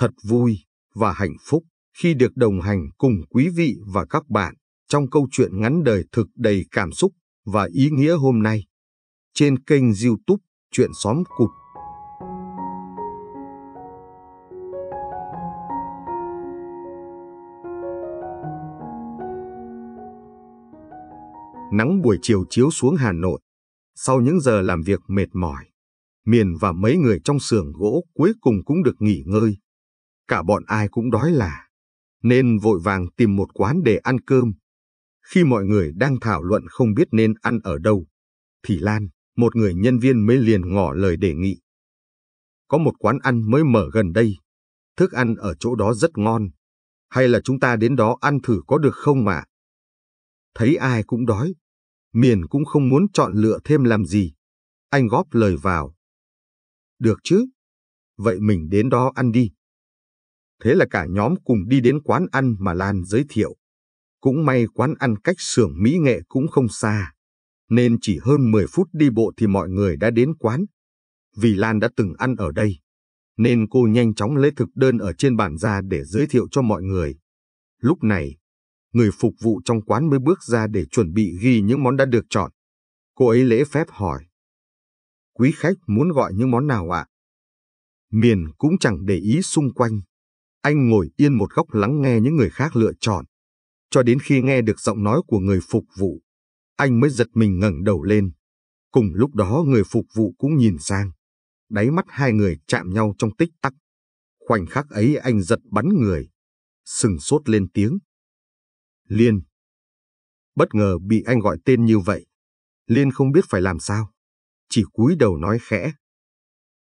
Thật vui và hạnh phúc khi được đồng hành cùng quý vị và các bạn trong câu chuyện ngắn đời thực đầy cảm xúc và ý nghĩa hôm nay trên kênh youtube Chuyện Xóm Cục. Nắng buổi chiều chiếu xuống Hà Nội. Sau những giờ làm việc mệt mỏi, Miền và mấy người trong xưởng gỗ cuối cùng cũng được nghỉ ngơi. Cả bọn ai cũng đói là, nên vội vàng tìm một quán để ăn cơm. Khi mọi người đang thảo luận không biết nên ăn ở đâu, thì Lan, một người nhân viên mới liền ngỏ lời đề nghị. Có một quán ăn mới mở gần đây, thức ăn ở chỗ đó rất ngon. Hay là chúng ta đến đó ăn thử có được không mà? Thấy ai cũng đói, Miền cũng không muốn chọn lựa thêm làm gì. Anh góp lời vào. Được chứ? Vậy mình đến đó ăn đi. Thế là cả nhóm cùng đi đến quán ăn mà Lan giới thiệu. Cũng may quán ăn cách xưởng Mỹ Nghệ cũng không xa, nên chỉ hơn 10 phút đi bộ thì mọi người đã đến quán. Vì Lan đã từng ăn ở đây, nên cô nhanh chóng lấy thực đơn ở trên bàn ra để giới thiệu cho mọi người. Lúc này, người phục vụ trong quán mới bước ra để chuẩn bị ghi những món đã được chọn. Cô ấy lễ phép hỏi. Quý khách muốn gọi những món nào ạ? Miền cũng chẳng để ý xung quanh. Anh ngồi yên một góc lắng nghe những người khác lựa chọn. Cho đến khi nghe được giọng nói của người phục vụ, anh mới giật mình ngẩng đầu lên. Cùng lúc đó người phục vụ cũng nhìn sang. Đáy mắt hai người chạm nhau trong tích tắc. Khoảnh khắc ấy anh giật bắn người. Sừng sốt lên tiếng. Liên. Bất ngờ bị anh gọi tên như vậy. Liên không biết phải làm sao. Chỉ cúi đầu nói khẽ.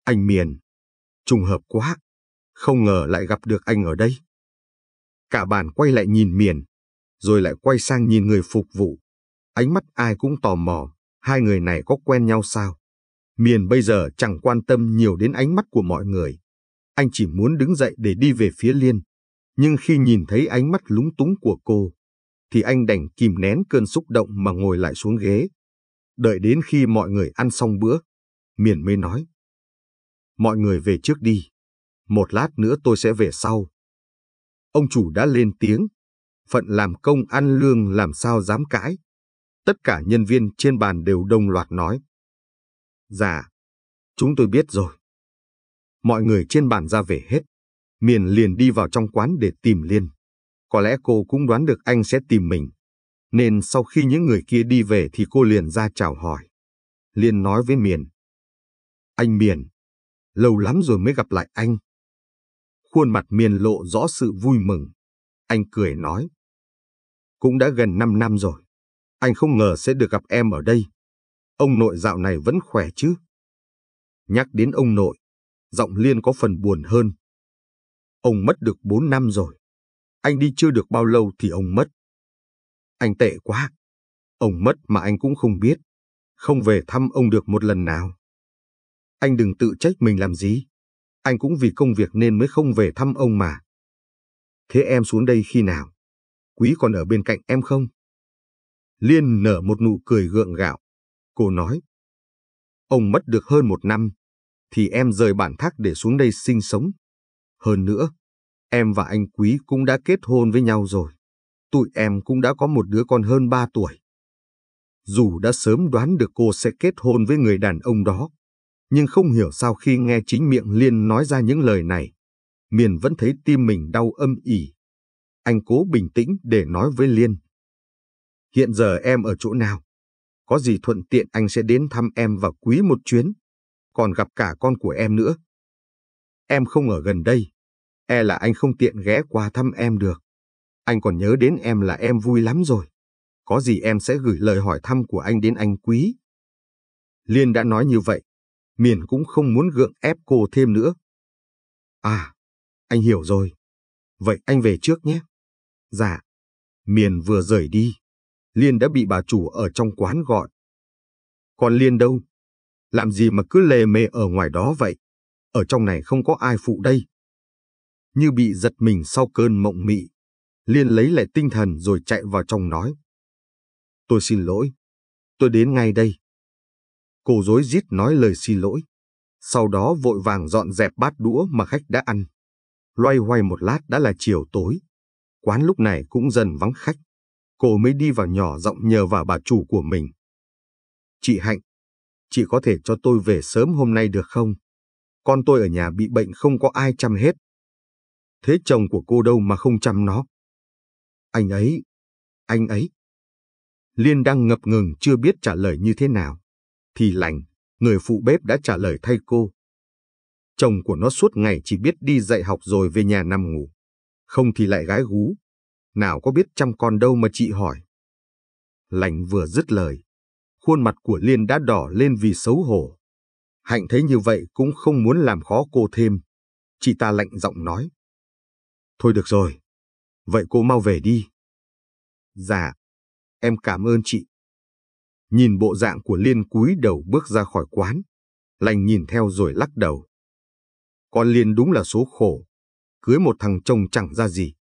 Anh Miền. Trùng hợp quá. Không ngờ lại gặp được anh ở đây. Cả bàn quay lại nhìn Miền. Rồi lại quay sang nhìn người phục vụ. Ánh mắt ai cũng tò mò. Hai người này có quen nhau sao? Miền bây giờ chẳng quan tâm nhiều đến ánh mắt của mọi người. Anh chỉ muốn đứng dậy để đi về phía Liên. Nhưng khi nhìn thấy ánh mắt lúng túng của cô, thì anh đành kìm nén cơn xúc động mà ngồi lại xuống ghế. Đợi đến khi mọi người ăn xong bữa, Miền mới nói. Mọi người về trước đi, một lát nữa tôi sẽ về sau. Ông chủ đã lên tiếng, phận làm công ăn lương làm sao dám cãi. Tất cả nhân viên trên bàn đều đồng loạt nói. Dạ, chúng tôi biết rồi. Mọi người trên bàn ra về hết. Miền liền đi vào trong quán để tìm Liên. Có lẽ cô cũng đoán được anh sẽ tìm mình. Nên sau khi những người kia đi về thì cô liền ra chào hỏi. Liên nói với Miền. Anh Miền, lâu lắm rồi mới gặp lại anh. Khuôn mặt Miền lộ rõ sự vui mừng. Anh cười nói. Cũng đã gần 5 năm rồi. Anh không ngờ sẽ được gặp em ở đây. Ông nội dạo này vẫn khỏe chứ? Nhắc đến ông nội, giọng Liên có phần buồn hơn. Ông mất được 4 năm rồi. Anh đi chưa được bao lâu thì ông mất. Anh tệ quá. Ông mất mà anh cũng không biết. Không về thăm ông được một lần nào. Anh đừng tự trách mình làm gì. Anh cũng vì công việc nên mới không về thăm ông mà. Thế em xuống đây khi nào? Quý còn ở bên cạnh em không? Liên nở một nụ cười gượng gạo. Cô nói. Ông mất được hơn một năm, thì em rời bản thác để xuống đây sinh sống. Hơn nữa, em và anh Quý cũng đã kết hôn với nhau rồi. Tụi em cũng đã có một đứa con hơn ba tuổi. Dù đã sớm đoán được cô sẽ kết hôn với người đàn ông đó, nhưng không hiểu sao khi nghe chính miệng Liên nói ra những lời này, Miền vẫn thấy tim mình đau âm ỉ. Anh cố bình tĩnh để nói với Liên. Hiện giờ em ở chỗ nào? Có gì thuận tiện anh sẽ đến thăm em và quý một chuyến, còn gặp cả con của em nữa. Em không ở gần đây, e là anh không tiện ghé qua thăm em được. Anh còn nhớ đến em là em vui lắm rồi. Có gì em sẽ gửi lời hỏi thăm của anh đến anh quý. Liên đã nói như vậy, Miền cũng không muốn gượng ép cô thêm nữa. À, anh hiểu rồi. Vậy anh về trước nhé. Dạ. Miền vừa rời đi, Liên đã bị bà chủ ở trong quán gọi. Còn Liên đâu? Làm gì mà cứ lề mề ở ngoài đó vậy? Ở trong này không có ai phụ đây. Như bị giật mình sau cơn mộng mị, Liên lấy lại tinh thần rồi chạy vào trong nói. Tôi xin lỗi. Tôi đến ngay đây. Cô dối rít nói lời xin lỗi. Sau đó vội vàng dọn dẹp bát đũa mà khách đã ăn. Loay hoay một lát đã là chiều tối. Quán lúc này cũng dần vắng khách. Cô mới đi vào nhỏ giọng nhờ vào bà chủ của mình. Chị Hạnh, chị có thể cho tôi về sớm hôm nay được không? Con tôi ở nhà bị bệnh không có ai chăm hết. Thế chồng của cô đâu mà không chăm nó? Anh ấy, anh ấy. Liên đang ngập ngừng chưa biết trả lời như thế nào. Thì lành, người phụ bếp đã trả lời thay cô. Chồng của nó suốt ngày chỉ biết đi dạy học rồi về nhà nằm ngủ. Không thì lại gái gú. Nào có biết chăm con đâu mà chị hỏi. Lành vừa dứt lời. Khuôn mặt của Liên đã đỏ lên vì xấu hổ. Hạnh thấy như vậy cũng không muốn làm khó cô thêm. Chị ta lạnh giọng nói. Thôi được rồi. Vậy cô mau về đi. Dạ. Em cảm ơn chị. Nhìn bộ dạng của Liên cúi đầu bước ra khỏi quán. Lành nhìn theo rồi lắc đầu. Con Liên đúng là số khổ. Cưới một thằng chồng chẳng ra gì.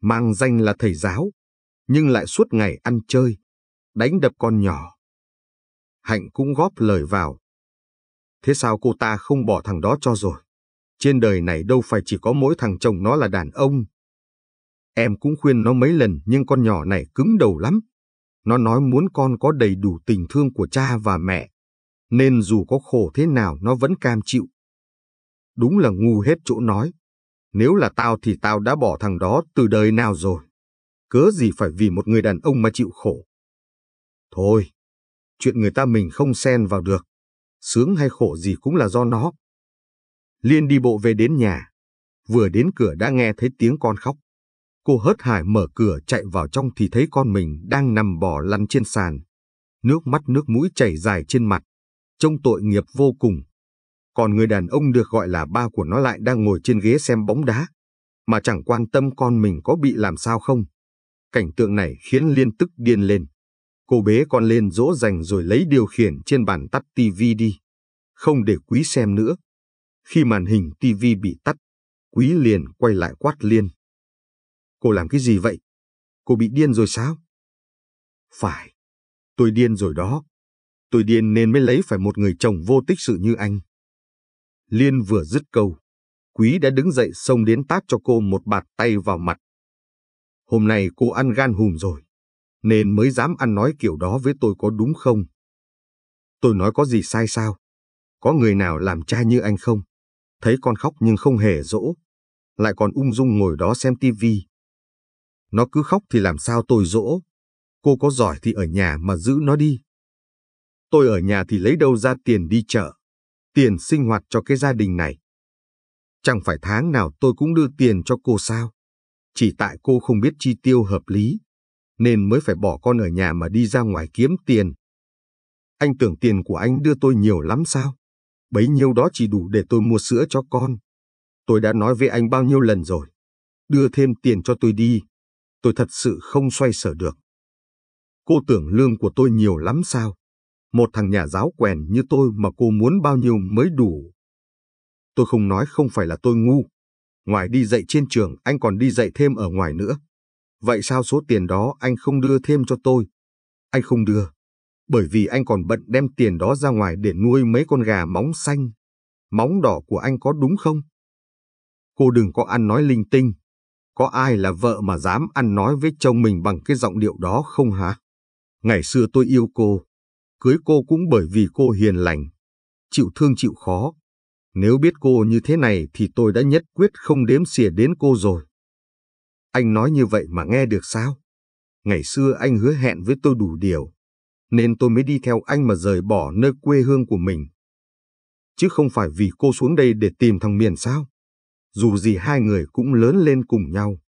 Mang danh là thầy giáo. Nhưng lại suốt ngày ăn chơi. Đánh đập con nhỏ. Hạnh cũng góp lời vào. Thế sao cô ta không bỏ thằng đó cho rồi? Trên đời này đâu phải chỉ có mỗi thằng chồng nó là đàn ông. Em cũng khuyên nó mấy lần, nhưng con nhỏ này cứng đầu lắm. Nó nói muốn con có đầy đủ tình thương của cha và mẹ. Nên dù có khổ thế nào nó vẫn cam chịu. Đúng là ngu hết chỗ nói. Nếu là tao thì tao đã bỏ thằng đó từ đời nào rồi. Cớ gì phải vì một người đàn ông mà chịu khổ. Thôi, chuyện người ta mình không xen vào được. Sướng hay khổ gì cũng là do nó. Liên đi bộ về đến nhà. Vừa đến cửa đã nghe thấy tiếng con khóc. Cô hớt hải mở cửa chạy vào trong thì thấy con mình đang nằm bò lăn trên sàn. Nước mắt nước mũi chảy dài trên mặt. Trông tội nghiệp vô cùng. Còn người đàn ông được gọi là ba của nó lại đang ngồi trên ghế xem bóng đá. Mà chẳng quan tâm con mình có bị làm sao không. Cảnh tượng này khiến Liên tức điên lên. Cô bế con lên dỗ dành rồi lấy điều khiển trên bàn tắt tivi đi. Không để quý xem nữa. Khi màn hình tivi bị tắt, quý liền quay lại quát Liên. Cô làm cái gì vậy? Cô bị điên rồi sao? Phải, tôi điên rồi đó. Tôi điên nên mới lấy phải một người chồng vô tích sự như anh. Liên vừa dứt câu, Quý đã đứng dậy xông đến tát cho cô một bạt tay vào mặt. Hôm nay cô ăn gan hùm rồi, nên mới dám ăn nói kiểu đó với tôi có đúng không? Tôi nói có gì sai sao? Có người nào làm cha như anh không? Thấy con khóc nhưng không hề dỗ, lại còn ung dung ngồi đó xem tivi. Nó cứ khóc thì làm sao tôi dỗ? Cô có giỏi thì ở nhà mà giữ nó đi. Tôi ở nhà thì lấy đâu ra tiền đi chợ, tiền sinh hoạt cho cái gia đình này. Chẳng phải tháng nào tôi cũng đưa tiền cho cô sao? Chỉ tại cô không biết chi tiêu hợp lý, nên mới phải bỏ con ở nhà mà đi ra ngoài kiếm tiền. Anh tưởng tiền của anh đưa tôi nhiều lắm sao? Bấy nhiêu đó chỉ đủ để tôi mua sữa cho con. Tôi đã nói với anh bao nhiêu lần rồi. Đưa thêm tiền cho tôi đi. Tôi thật sự không xoay sở được. Cô tưởng lương của tôi nhiều lắm sao? Một thằng nhà giáo quèn như tôi mà cô muốn bao nhiêu mới đủ. Tôi không nói không phải là tôi ngu. Ngoài đi dạy trên trường, anh còn đi dạy thêm ở ngoài nữa. Vậy sao số tiền đó anh không đưa thêm cho tôi? Anh không đưa, bởi vì anh còn bận đem tiền đó ra ngoài để nuôi mấy con gà móng xanh. Móng đỏ của anh có đúng không? Cô đừng có ăn nói linh tinh. Có ai là vợ mà dám ăn nói với chồng mình bằng cái giọng điệu đó không hả? Ngày xưa tôi yêu cô. Cưới cô cũng bởi vì cô hiền lành. Chịu thương chịu khó. Nếu biết cô như thế này thì tôi đã nhất quyết không đếm xỉa đến cô rồi. Anh nói như vậy mà nghe được sao? Ngày xưa anh hứa hẹn với tôi đủ điều, nên tôi mới đi theo anh mà rời bỏ nơi quê hương của mình. Chứ không phải vì cô xuống đây để tìm thằng Miền sao? Dù gì hai người cũng lớn lên cùng nhau.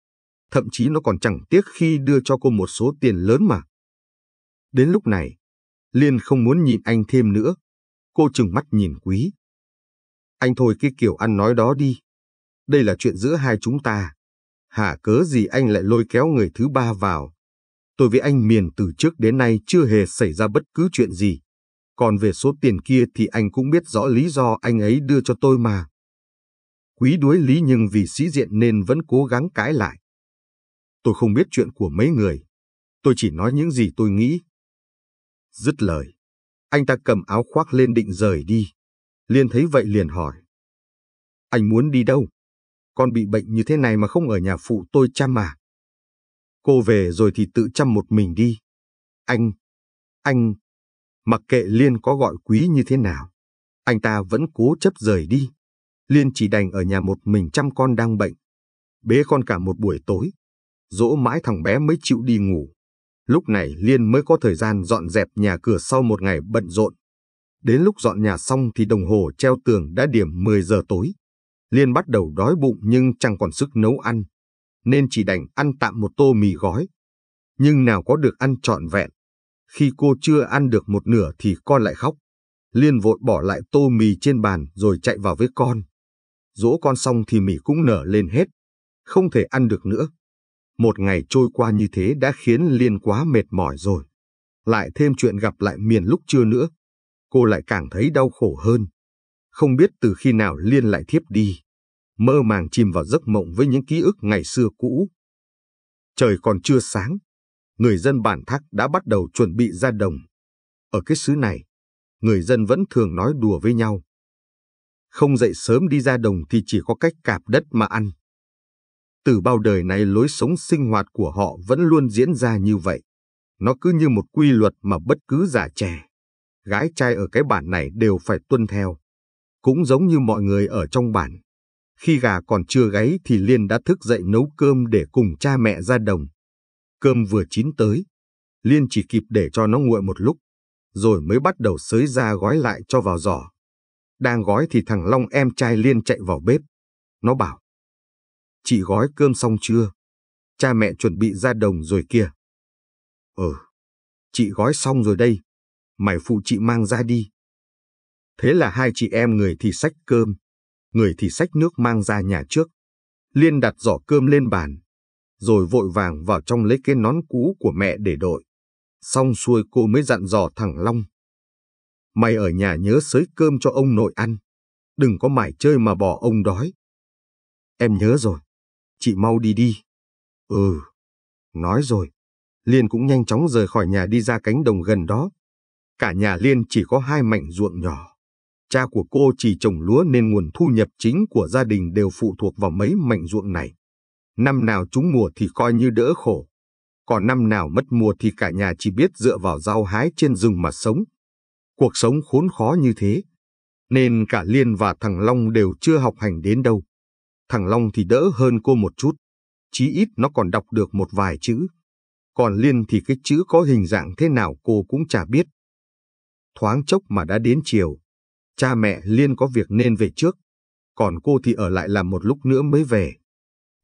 Thậm chí nó còn chẳng tiếc khi đưa cho cô một số tiền lớn mà. Đến lúc này, Liên không muốn nhìn anh thêm nữa. Cô chừng mắt nhìn quý. Anh thôi cái kiểu ăn nói đó đi. Đây là chuyện giữa hai chúng ta. Hả cớ gì anh lại lôi kéo người thứ ba vào. Tôi với anh Miền từ trước đến nay chưa hề xảy ra bất cứ chuyện gì. Còn về số tiền kia thì anh cũng biết rõ lý do anh ấy đưa cho tôi mà. Quý đuối lý nhưng vì sĩ diện nên vẫn cố gắng cãi lại. Tôi không biết chuyện của mấy người. Tôi chỉ nói những gì tôi nghĩ. Dứt lời, anh ta cầm áo khoác lên định rời đi. Liên thấy vậy liền hỏi. Anh muốn đi đâu? con bị bệnh như thế này mà không ở nhà phụ tôi chăm mà. Cô về rồi thì tự chăm một mình đi. Anh, anh, mặc kệ Liên có gọi quý như thế nào, anh ta vẫn cố chấp rời đi. Liên chỉ đành ở nhà một mình chăm con đang bệnh. Bế con cả một buổi tối, dỗ mãi thằng bé mới chịu đi ngủ. Lúc này Liên mới có thời gian dọn dẹp nhà cửa sau một ngày bận rộn. Đến lúc dọn nhà xong thì đồng hồ treo tường đã điểm 10 giờ tối. Liên bắt đầu đói bụng nhưng chẳng còn sức nấu ăn, nên chỉ đành ăn tạm một tô mì gói. Nhưng nào có được ăn trọn vẹn. Khi cô chưa ăn được một nửa thì con lại khóc. Liên vội bỏ lại tô mì trên bàn rồi chạy vào với con. Dỗ con xong thì mỉ cũng nở lên hết, không thể ăn được nữa. Một ngày trôi qua như thế đã khiến Liên quá mệt mỏi rồi. Lại thêm chuyện gặp lại miền lúc trưa nữa. Cô lại càng thấy đau khổ hơn. Không biết từ khi nào Liên lại thiếp đi. Mơ màng chìm vào giấc mộng với những ký ức ngày xưa cũ. Trời còn chưa sáng. Người dân bản thác đã bắt đầu chuẩn bị ra đồng. Ở cái xứ này, người dân vẫn thường nói đùa với nhau. Không dậy sớm đi ra đồng thì chỉ có cách cạp đất mà ăn. Từ bao đời này lối sống sinh hoạt của họ vẫn luôn diễn ra như vậy. Nó cứ như một quy luật mà bất cứ già trẻ, gái trai ở cái bản này đều phải tuân theo. Cũng giống như mọi người ở trong bản. Khi gà còn chưa gáy thì Liên đã thức dậy nấu cơm để cùng cha mẹ ra đồng. Cơm vừa chín tới, Liên chỉ kịp để cho nó nguội một lúc, rồi mới bắt đầu xới ra gói lại cho vào giỏ. Đang gói thì thằng Long em trai Liên chạy vào bếp. Nó bảo, Chị gói cơm xong chưa? Cha mẹ chuẩn bị ra đồng rồi kìa. Ừ, chị gói xong rồi đây. Mày phụ chị mang ra đi. Thế là hai chị em người thì xách cơm, người thì xách nước mang ra nhà trước. Liên đặt giỏ cơm lên bàn, rồi vội vàng vào trong lấy cái nón cũ của mẹ để đội. Xong xuôi cô mới dặn dò thằng Long. Mày ở nhà nhớ xới cơm cho ông nội ăn. Đừng có mải chơi mà bỏ ông đói. Em nhớ rồi chị mau đi đi. Ừ, nói rồi. Liên cũng nhanh chóng rời khỏi nhà đi ra cánh đồng gần đó. Cả nhà Liên chỉ có hai mảnh ruộng nhỏ. Cha của cô chỉ trồng lúa nên nguồn thu nhập chính của gia đình đều phụ thuộc vào mấy mảnh ruộng này. Năm nào trúng mùa thì coi như đỡ khổ. Còn năm nào mất mùa thì cả nhà chỉ biết dựa vào rau hái trên rừng mà sống. Cuộc sống khốn khó như thế. Nên cả Liên và thằng Long đều chưa học hành đến đâu. Thằng Long thì đỡ hơn cô một chút, chí ít nó còn đọc được một vài chữ. Còn Liên thì cái chữ có hình dạng thế nào cô cũng chả biết. Thoáng chốc mà đã đến chiều, cha mẹ Liên có việc nên về trước, còn cô thì ở lại làm một lúc nữa mới về.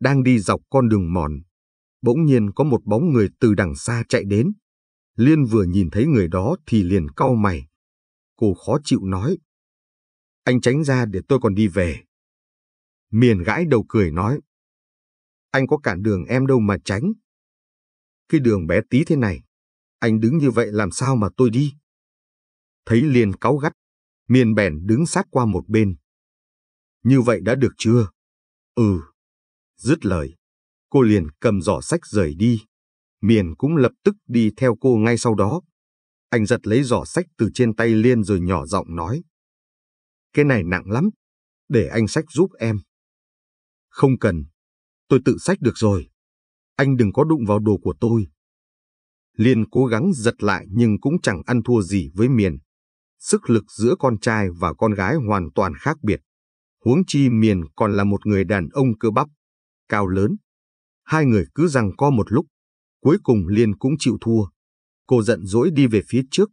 Đang đi dọc con đường mòn, bỗng nhiên có một bóng người từ đằng xa chạy đến. Liên vừa nhìn thấy người đó thì liền cau mày. Cô khó chịu nói. Anh tránh ra để tôi còn đi về. Miền gãi đầu cười nói. Anh có cản đường em đâu mà tránh. Cái đường bé tí thế này, anh đứng như vậy làm sao mà tôi đi? Thấy liền cáu gắt, miền bèn đứng sát qua một bên. Như vậy đã được chưa? Ừ. Dứt lời, cô liền cầm giỏ sách rời đi. Miền cũng lập tức đi theo cô ngay sau đó. Anh giật lấy giỏ sách từ trên tay Liên rồi nhỏ giọng nói. Cái này nặng lắm, để anh sách giúp em. Không cần, tôi tự sách được rồi. Anh đừng có đụng vào đồ của tôi. Liên cố gắng giật lại nhưng cũng chẳng ăn thua gì với Miền. Sức lực giữa con trai và con gái hoàn toàn khác biệt. Huống chi Miền còn là một người đàn ông cơ bắp, cao lớn. Hai người cứ rằng co một lúc, cuối cùng Liên cũng chịu thua. Cô giận dỗi đi về phía trước,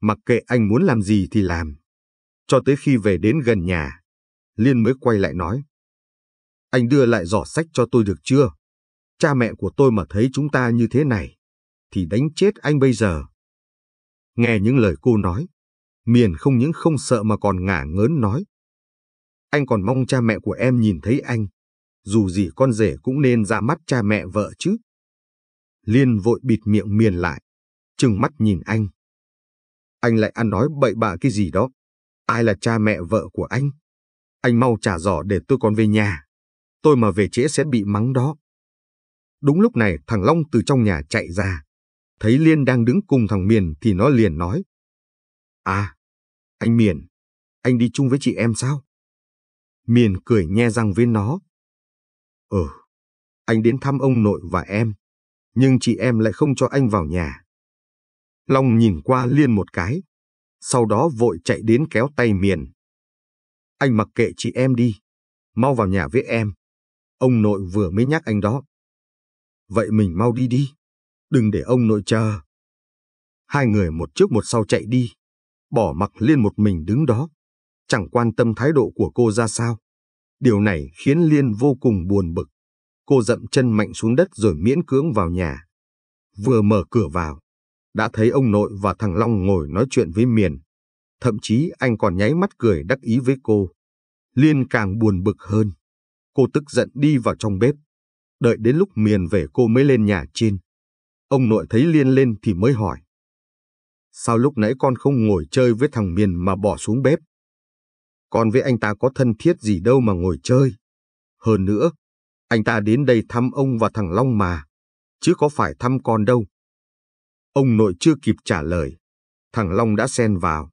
mặc kệ anh muốn làm gì thì làm. Cho tới khi về đến gần nhà, Liên mới quay lại nói. Anh đưa lại giỏ sách cho tôi được chưa? Cha mẹ của tôi mà thấy chúng ta như thế này, thì đánh chết anh bây giờ. Nghe những lời cô nói, Miền không những không sợ mà còn ngả ngớn nói. Anh còn mong cha mẹ của em nhìn thấy anh, dù gì con rể cũng nên ra mắt cha mẹ vợ chứ. Liên vội bịt miệng Miền lại, trừng mắt nhìn anh. Anh lại ăn nói bậy bạ cái gì đó. Ai là cha mẹ vợ của anh? Anh mau trả giỏ để tôi còn về nhà tôi mà về trễ sẽ bị mắng đó. Đúng lúc này thằng Long từ trong nhà chạy ra, thấy Liên đang đứng cùng thằng Miền thì nó liền nói. À, anh Miền, anh đi chung với chị em sao? Miền cười nhe răng với nó. Ừ, anh đến thăm ông nội và em, nhưng chị em lại không cho anh vào nhà. Long nhìn qua Liên một cái, sau đó vội chạy đến kéo tay Miền. Anh mặc kệ chị em đi, mau vào nhà với em. Ông nội vừa mới nhắc anh đó. Vậy mình mau đi đi, đừng để ông nội chờ. Hai người một trước một sau chạy đi, bỏ mặc Liên một mình đứng đó, chẳng quan tâm thái độ của cô ra sao. Điều này khiến Liên vô cùng buồn bực. Cô dậm chân mạnh xuống đất rồi miễn cưỡng vào nhà. Vừa mở cửa vào, đã thấy ông nội và thằng Long ngồi nói chuyện với Miền. Thậm chí anh còn nháy mắt cười đắc ý với cô. Liên càng buồn bực hơn. Cô tức giận đi vào trong bếp. Đợi đến lúc Miền về cô mới lên nhà trên. Ông nội thấy Liên lên thì mới hỏi. Sao lúc nãy con không ngồi chơi với thằng Miền mà bỏ xuống bếp? Con với anh ta có thân thiết gì đâu mà ngồi chơi. Hơn nữa, anh ta đến đây thăm ông và thằng Long mà, chứ có phải thăm con đâu. Ông nội chưa kịp trả lời, thằng Long đã xen vào.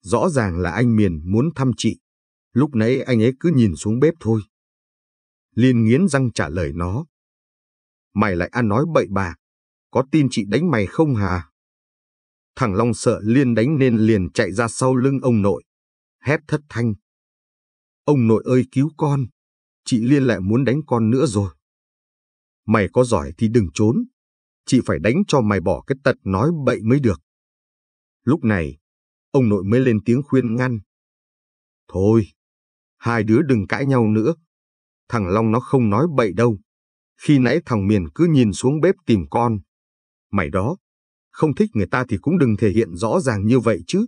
Rõ ràng là anh Miền muốn thăm chị, lúc nãy anh ấy cứ nhìn xuống bếp thôi. Liên nghiến răng trả lời nó. Mày lại ăn nói bậy bạ, có tin chị đánh mày không hả? Thằng Long sợ Liên đánh nên liền chạy ra sau lưng ông nội, hét thất thanh. Ông nội ơi cứu con, chị Liên lại muốn đánh con nữa rồi. Mày có giỏi thì đừng trốn, chị phải đánh cho mày bỏ cái tật nói bậy mới được. Lúc này, ông nội mới lên tiếng khuyên ngăn. Thôi, hai đứa đừng cãi nhau nữa. Thằng Long nó không nói bậy đâu. Khi nãy thằng Miền cứ nhìn xuống bếp tìm con. Mày đó, không thích người ta thì cũng đừng thể hiện rõ ràng như vậy chứ.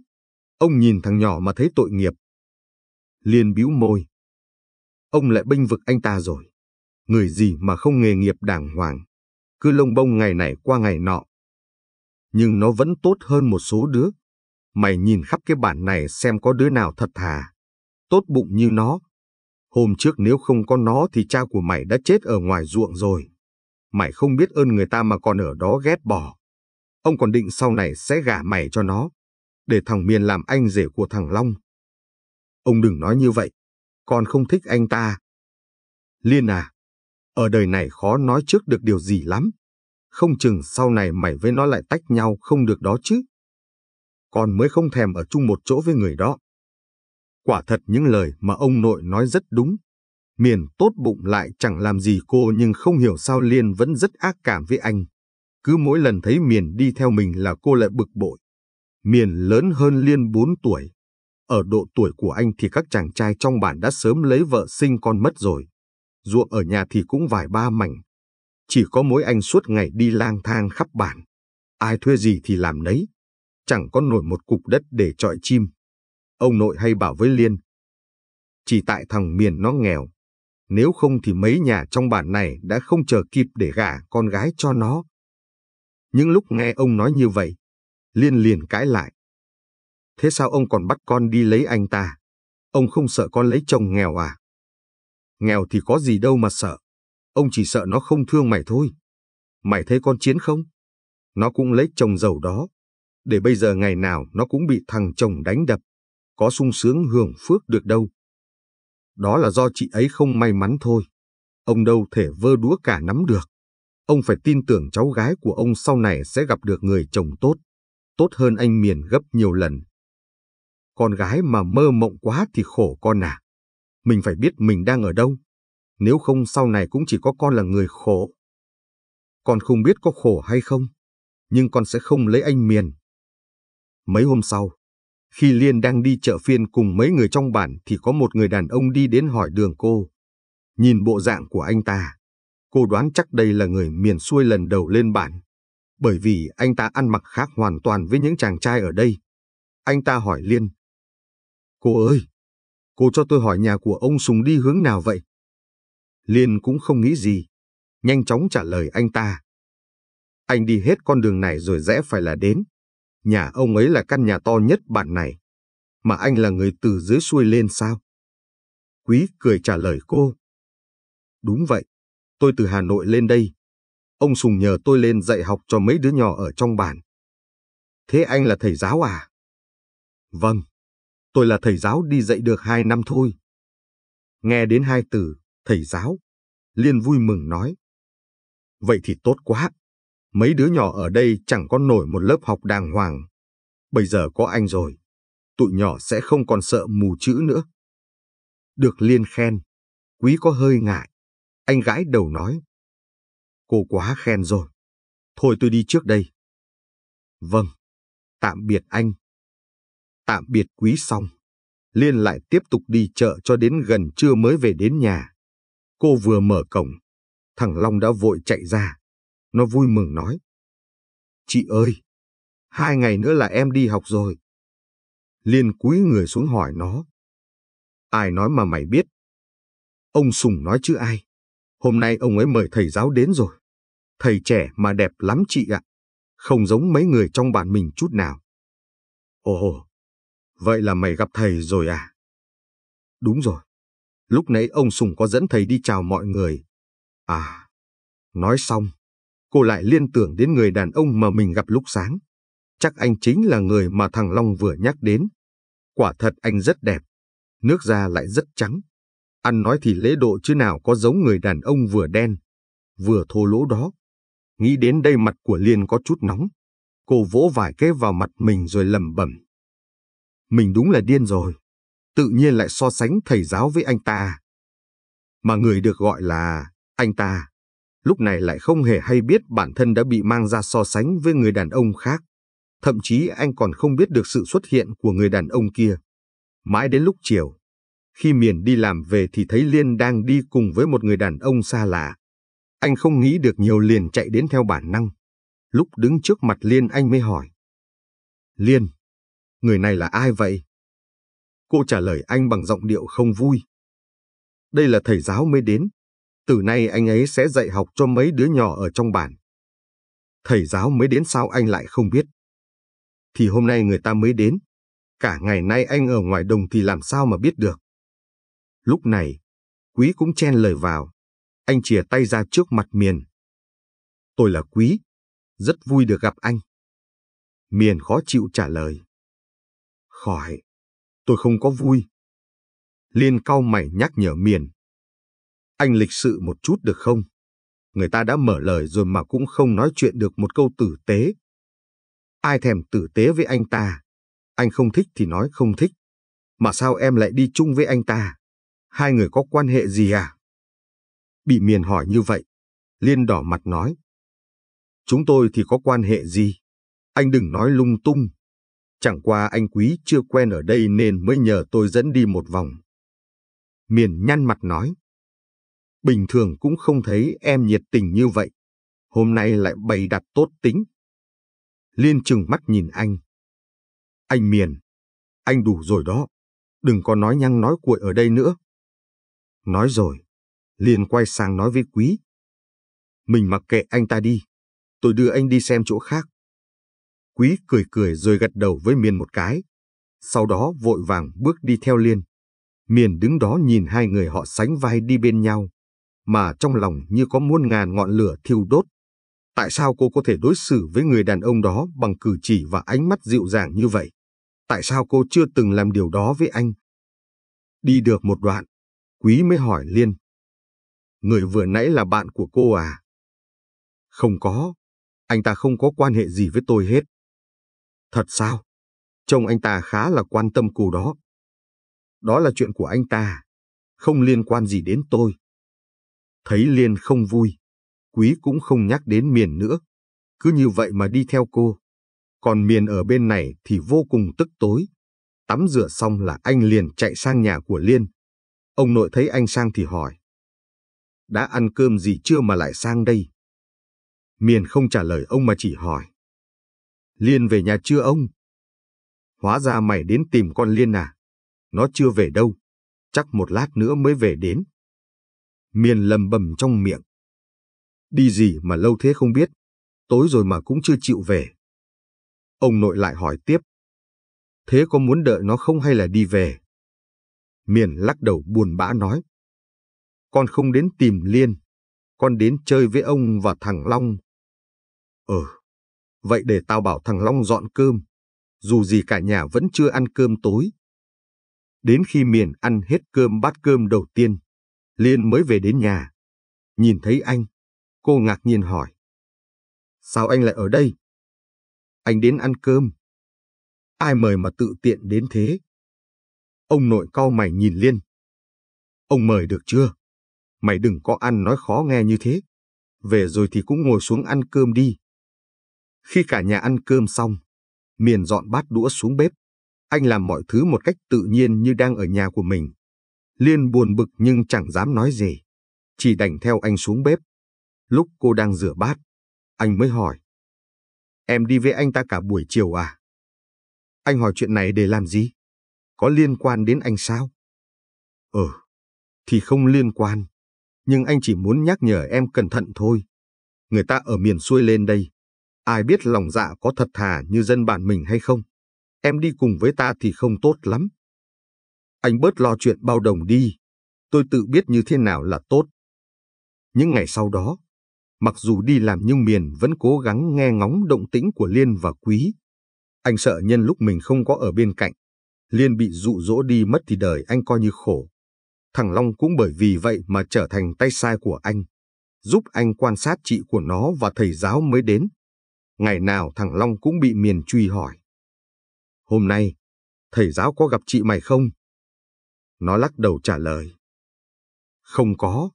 Ông nhìn thằng nhỏ mà thấy tội nghiệp. Liên bĩu môi. Ông lại bênh vực anh ta rồi. Người gì mà không nghề nghiệp đàng hoàng. Cứ lông bông ngày này qua ngày nọ. Nhưng nó vẫn tốt hơn một số đứa. Mày nhìn khắp cái bản này xem có đứa nào thật thà. Tốt bụng như nó. Hôm trước nếu không có nó thì cha của mày đã chết ở ngoài ruộng rồi. Mày không biết ơn người ta mà còn ở đó ghét bỏ. Ông còn định sau này sẽ gả mày cho nó, để thằng Miền làm anh rể của thằng Long. Ông đừng nói như vậy, con không thích anh ta. Liên à, ở đời này khó nói trước được điều gì lắm. Không chừng sau này mày với nó lại tách nhau không được đó chứ. Con mới không thèm ở chung một chỗ với người đó. Quả thật những lời mà ông nội nói rất đúng. Miền tốt bụng lại chẳng làm gì cô nhưng không hiểu sao Liên vẫn rất ác cảm với anh. Cứ mỗi lần thấy Miền đi theo mình là cô lại bực bội. Miền lớn hơn Liên 4 tuổi. Ở độ tuổi của anh thì các chàng trai trong bản đã sớm lấy vợ sinh con mất rồi. Ruộng ở nhà thì cũng vài ba mảnh. Chỉ có mỗi anh suốt ngày đi lang thang khắp bản. Ai thuê gì thì làm nấy. Chẳng có nổi một cục đất để trọi chim. Ông nội hay bảo với Liên. Chỉ tại thằng Miền nó nghèo. Nếu không thì mấy nhà trong bản này đã không chờ kịp để gả con gái cho nó. Những lúc nghe ông nói như vậy, Liên liền cãi lại. Thế sao ông còn bắt con đi lấy anh ta? Ông không sợ con lấy chồng nghèo à? Nghèo thì có gì đâu mà sợ. Ông chỉ sợ nó không thương mày thôi. Mày thấy con chiến không? Nó cũng lấy chồng giàu đó. Để bây giờ ngày nào nó cũng bị thằng chồng đánh đập. Có sung sướng hưởng phước được đâu. Đó là do chị ấy không may mắn thôi. Ông đâu thể vơ đúa cả nắm được. Ông phải tin tưởng cháu gái của ông sau này sẽ gặp được người chồng tốt, tốt hơn anh Miền gấp nhiều lần. Con gái mà mơ mộng quá thì khổ con à. Mình phải biết mình đang ở đâu. Nếu không sau này cũng chỉ có con là người khổ. Con không biết có khổ hay không, nhưng con sẽ không lấy anh Miền. Mấy hôm sau, khi Liên đang đi chợ phiên cùng mấy người trong bản thì có một người đàn ông đi đến hỏi đường cô. Nhìn bộ dạng của anh ta, Cô đoán chắc đây là người miền xuôi lần đầu lên bản, bởi vì anh ta ăn mặc khác hoàn toàn với những chàng trai ở đây. Anh ta hỏi Liên. Cô ơi, cô cho tôi hỏi nhà của ông Sùng đi hướng nào vậy? Liên cũng không nghĩ gì, nhanh chóng trả lời anh ta. Anh đi hết con đường này rồi rẽ phải là đến. Nhà ông ấy là căn nhà to nhất bản này. Mà anh là người từ dưới xuôi lên sao? Quý cười trả lời cô. Đúng vậy, Tôi từ Hà Nội lên đây. Ông Sùng nhờ tôi lên dạy học cho mấy đứa nhỏ ở trong bản. Thế anh là thầy giáo à? Vâng, tôi là thầy giáo đi dạy được hai năm thôi. Nghe đến hai từ, thầy giáo, Liên vui mừng nói. Vậy thì tốt quá. Mấy đứa nhỏ ở đây chẳng có nổi một lớp học đàng hoàng. Bây giờ có anh rồi, tụi nhỏ sẽ không còn sợ mù chữ nữa. Được Liên khen, Quý có hơi ngại. Anh gãi đầu nói. Cô quá khen rồi. Thôi tôi đi trước đây. Vâng, tạm biệt anh. Tạm biệt Quý xong. Liên lại tiếp tục đi chợ cho đến gần trưa mới về đến nhà. Cô vừa mở cổng, thằng Long đã vội chạy ra. Nó vui mừng nói. Chị ơi, hai ngày nữa là em đi học rồi. Liên cúi người xuống hỏi nó. Ai nói mà mày biết? Ông Sùng nói chứ ai. Hôm nay ông ấy mời thầy giáo đến rồi. Thầy trẻ mà đẹp lắm chị ạ. Không giống mấy người trong bản mình chút nào. Ồ, vậy là mày gặp thầy rồi à? Đúng rồi. Lúc nãy ông Sùng có dẫn thầy đi chào mọi người. À, nói xong, cô lại liên tưởng đến người đàn ông mà mình gặp lúc sáng. Chắc anh chính là người mà thằng Long vừa nhắc đến. Quả thật anh rất đẹp, nước da lại rất trắng. Ăn nói thì lễ độ chứ nào có giống người đàn ông vừa đen, vừa thô lỗ đó. Nghĩ đến đây mặt của Liên có chút nóng. Cô vỗ vài cái vào mặt mình rồi lẩm bẩm. Mình đúng là điên rồi. Tự nhiên lại so sánh thầy giáo với anh ta. À? Mà người được gọi là anh ta, lúc này lại không hề hay biết bản thân đã bị mang ra so sánh với người đàn ông khác. Thậm chí anh còn không biết được sự xuất hiện của người đàn ông kia. Mãi đến lúc chiều, khi Miền đi làm về thì thấy Liên đang đi cùng với một người đàn ông xa lạ. Anh không nghĩ được nhiều liền chạy đến theo bản năng. Lúc đứng trước mặt Liên anh mới hỏi. Liên, người này là ai vậy? Cô trả lời anh bằng giọng điệu không vui. Đây là thầy giáo mới đến. Từ nay anh ấy sẽ dạy học cho mấy đứa nhỏ ở trong bản. Thầy giáo mới đến sao anh lại không biết? Thì hôm nay người ta mới đến. Cả ngày nay anh ở ngoài đồng thì làm sao mà biết được. Lúc này, Quý cũng chen lời vào. Anh chìa tay ra trước mặt Miền. Tôi là Quý, rất vui được gặp anh. Miền khó chịu trả lời. Khỏi, tôi không có vui. Liên cau mày nhắc nhở Miền. Anh lịch sự một chút được không? Người ta đã mở lời rồi mà cũng không nói chuyện được một câu tử tế. Ai thèm tử tế với anh ta? Anh không thích thì nói không thích. Mà sao em lại đi chung với anh ta? Hai người có quan hệ gì à? Bị miền hỏi như vậy, Liên đỏ mặt nói. Chúng tôi thì có quan hệ gì? Anh đừng nói lung tung. Chẳng qua anh quý chưa quen ở đây nên mới nhờ tôi dẫn đi một vòng. Miền nhăn mặt nói. Bình thường cũng không thấy em nhiệt tình như vậy. Hôm nay lại bày đặt tốt tính. Liên trừng mắt nhìn anh. Anh Miền, anh đủ rồi đó. Đừng có nói nhăng nói cuội ở đây nữa. Nói rồi, liền quay sang nói với Quý. Mình mặc kệ anh ta đi, tôi đưa anh đi xem chỗ khác. Quý cười cười rồi gật đầu với Miền một cái. Sau đó vội vàng bước đi theo Liên. Miền đứng đó nhìn hai người họ sánh vai đi bên nhau, mà trong lòng như có muôn ngàn ngọn lửa thiêu đốt. Tại sao cô có thể đối xử với người đàn ông đó bằng cử chỉ và ánh mắt dịu dàng như vậy? Tại sao cô chưa từng làm điều đó với anh? Đi được một đoạn, Quý mới hỏi Liên. Người vừa nãy là bạn của cô à? Không có, anh ta không có quan hệ gì với tôi hết. Thật sao? Trông anh ta khá là quan tâm cô đó. Đó là chuyện của anh ta, không liên quan gì đến tôi. Thấy Liên không vui, Quý cũng không nhắc đến Miền nữa. Cứ như vậy mà đi theo cô. Còn Miền ở bên này thì vô cùng tức tối. Tắm rửa xong là anh liền chạy sang nhà của Liên. Ông nội thấy anh sang thì hỏi. Đã ăn cơm gì chưa mà lại sang đây? Miền không trả lời ông mà chỉ hỏi. Liên về nhà chưa ông? Hóa ra mày đến tìm con Liên à? Nó chưa về đâu. Chắc một lát nữa mới về đến. Miền lầm bầm trong miệng. Đi gì mà lâu thế không biết. Tối rồi mà cũng chưa chịu về. Ông nội lại hỏi tiếp. Thế có muốn đợi nó không hay là đi về? Miền lắc đầu buồn bã nói. Con không đến tìm Liên, con đến chơi với ông và thằng Long. Ừ, vậy để tao bảo thằng Long dọn cơm, dù gì cả nhà vẫn chưa ăn cơm tối. Đến khi Miền ăn hết cơm bát cơm đầu tiên, Liên mới về đến nhà. Nhìn thấy anh, cô ngạc nhiên hỏi. Sao anh lại ở đây? Anh đến ăn cơm. Ai mời mà tự tiện đến thế? Ông nội cau mày nhìn Liên. Ông mời được chưa? Mày đừng có ăn nói khó nghe như thế. Về rồi thì cũng ngồi xuống ăn cơm đi. Khi cả nhà ăn cơm xong, Miền dọn bát đũa xuống bếp. Anh làm mọi thứ một cách tự nhiên như đang ở nhà của mình. Liên buồn bực nhưng chẳng dám nói gì. Chỉ đành theo anh xuống bếp. Lúc cô đang rửa bát, anh mới hỏi. Em đi với anh ta cả buổi chiều à? Anh hỏi chuyện này để làm gì? Có liên quan đến anh sao? Ừ, thì không liên quan. Nhưng anh chỉ muốn nhắc nhở em cẩn thận thôi. Người ta ở miền xuôi lên đây. Ai biết lòng dạ có thật thà như dân bản mình hay không? Em đi cùng với ta thì không tốt lắm. Anh bớt lo chuyện bao đồng đi. Tôi tự biết như thế nào là tốt. Những ngày sau đó, mặc dù đi làm nhưng Miền vẫn cố gắng nghe ngóng động tĩnh của Liên và Quý. Anh sợ nhân lúc mình không có ở bên cạnh, Liên bị dụ dỗ đi mất thì đời anh coi như khổ. Thằng Long cũng bởi vì vậy mà trở thành tay sai của anh, giúp anh quan sát chị của nó và thầy giáo mới đến. Ngày nào thằng Long cũng bị Miền truy hỏi. Hôm nay, thầy giáo có gặp chị mày không? Nó lắc đầu trả lời. Không có.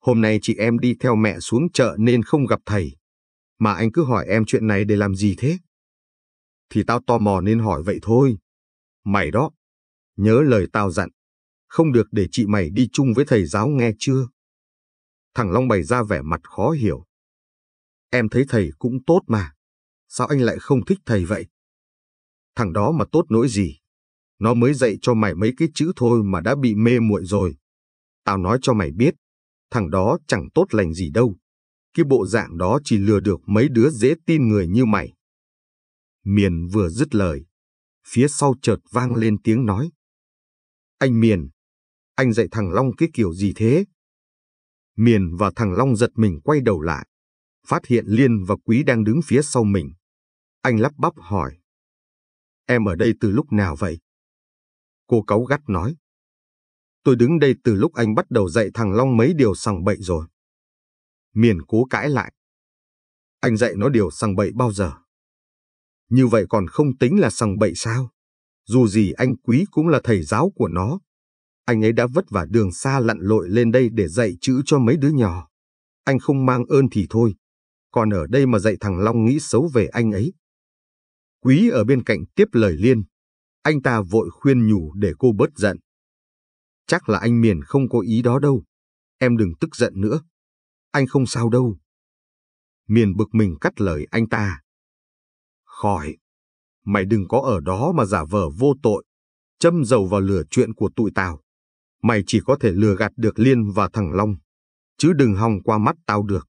Hôm nay chị em đi theo mẹ xuống chợ nên không gặp thầy. Mà anh cứ hỏi em chuyện này để làm gì thế? Thì tao tò mò nên hỏi vậy thôi. Mày đó, nhớ lời tao dặn. Không được để chị mày đi chung với thầy giáo nghe chưa? Thằng Long bày ra vẻ mặt khó hiểu. Em thấy thầy cũng tốt mà. Sao anh lại không thích thầy vậy? Thằng đó mà tốt nỗi gì? Nó mới dạy cho mày mấy cái chữ thôi mà đã bị mê muội rồi. Tao nói cho mày biết, thằng đó chẳng tốt lành gì đâu. Cái bộ dạng đó chỉ lừa được mấy đứa dễ tin người như mày. Miền vừa dứt lời, phía sau chợt vang lên tiếng nói. Anh Miền, anh dạy thằng Long cái kiểu gì thế? Miền và thằng Long giật mình quay đầu lại, phát hiện Liên và Quý đang đứng phía sau mình. Anh lắp bắp hỏi. Em ở đây từ lúc nào vậy? Cô cáu gắt nói. Tôi đứng đây từ lúc anh bắt đầu dạy thằng Long mấy điều sằng bậy rồi. Miền cố cãi lại. Anh dạy nó điều sằng bậy bao giờ? Như vậy còn không tính là sằng bậy sao? Dù gì anh Quý cũng là thầy giáo của nó. Anh ấy đã vất vả đường xa lặn lội lên đây để dạy chữ cho mấy đứa nhỏ. Anh không mang ơn thì thôi, còn ở đây mà dạy thằng Long nghĩ xấu về anh ấy. Quý ở bên cạnh tiếp lời Liên. Anh ta vội khuyên nhủ để cô bớt giận. Chắc là anh Miền không có ý đó đâu. Em đừng tức giận nữa. Anh không sao đâu. Miền bực mình cắt lời anh ta. Khỏi. Mày đừng có ở đó mà giả vờ vô tội. Châm dầu vào lửa chuyện của tụi tao. Mày chỉ có thể lừa gạt được Liên và thằng Long. Chứ đừng hòng qua mắt tao được.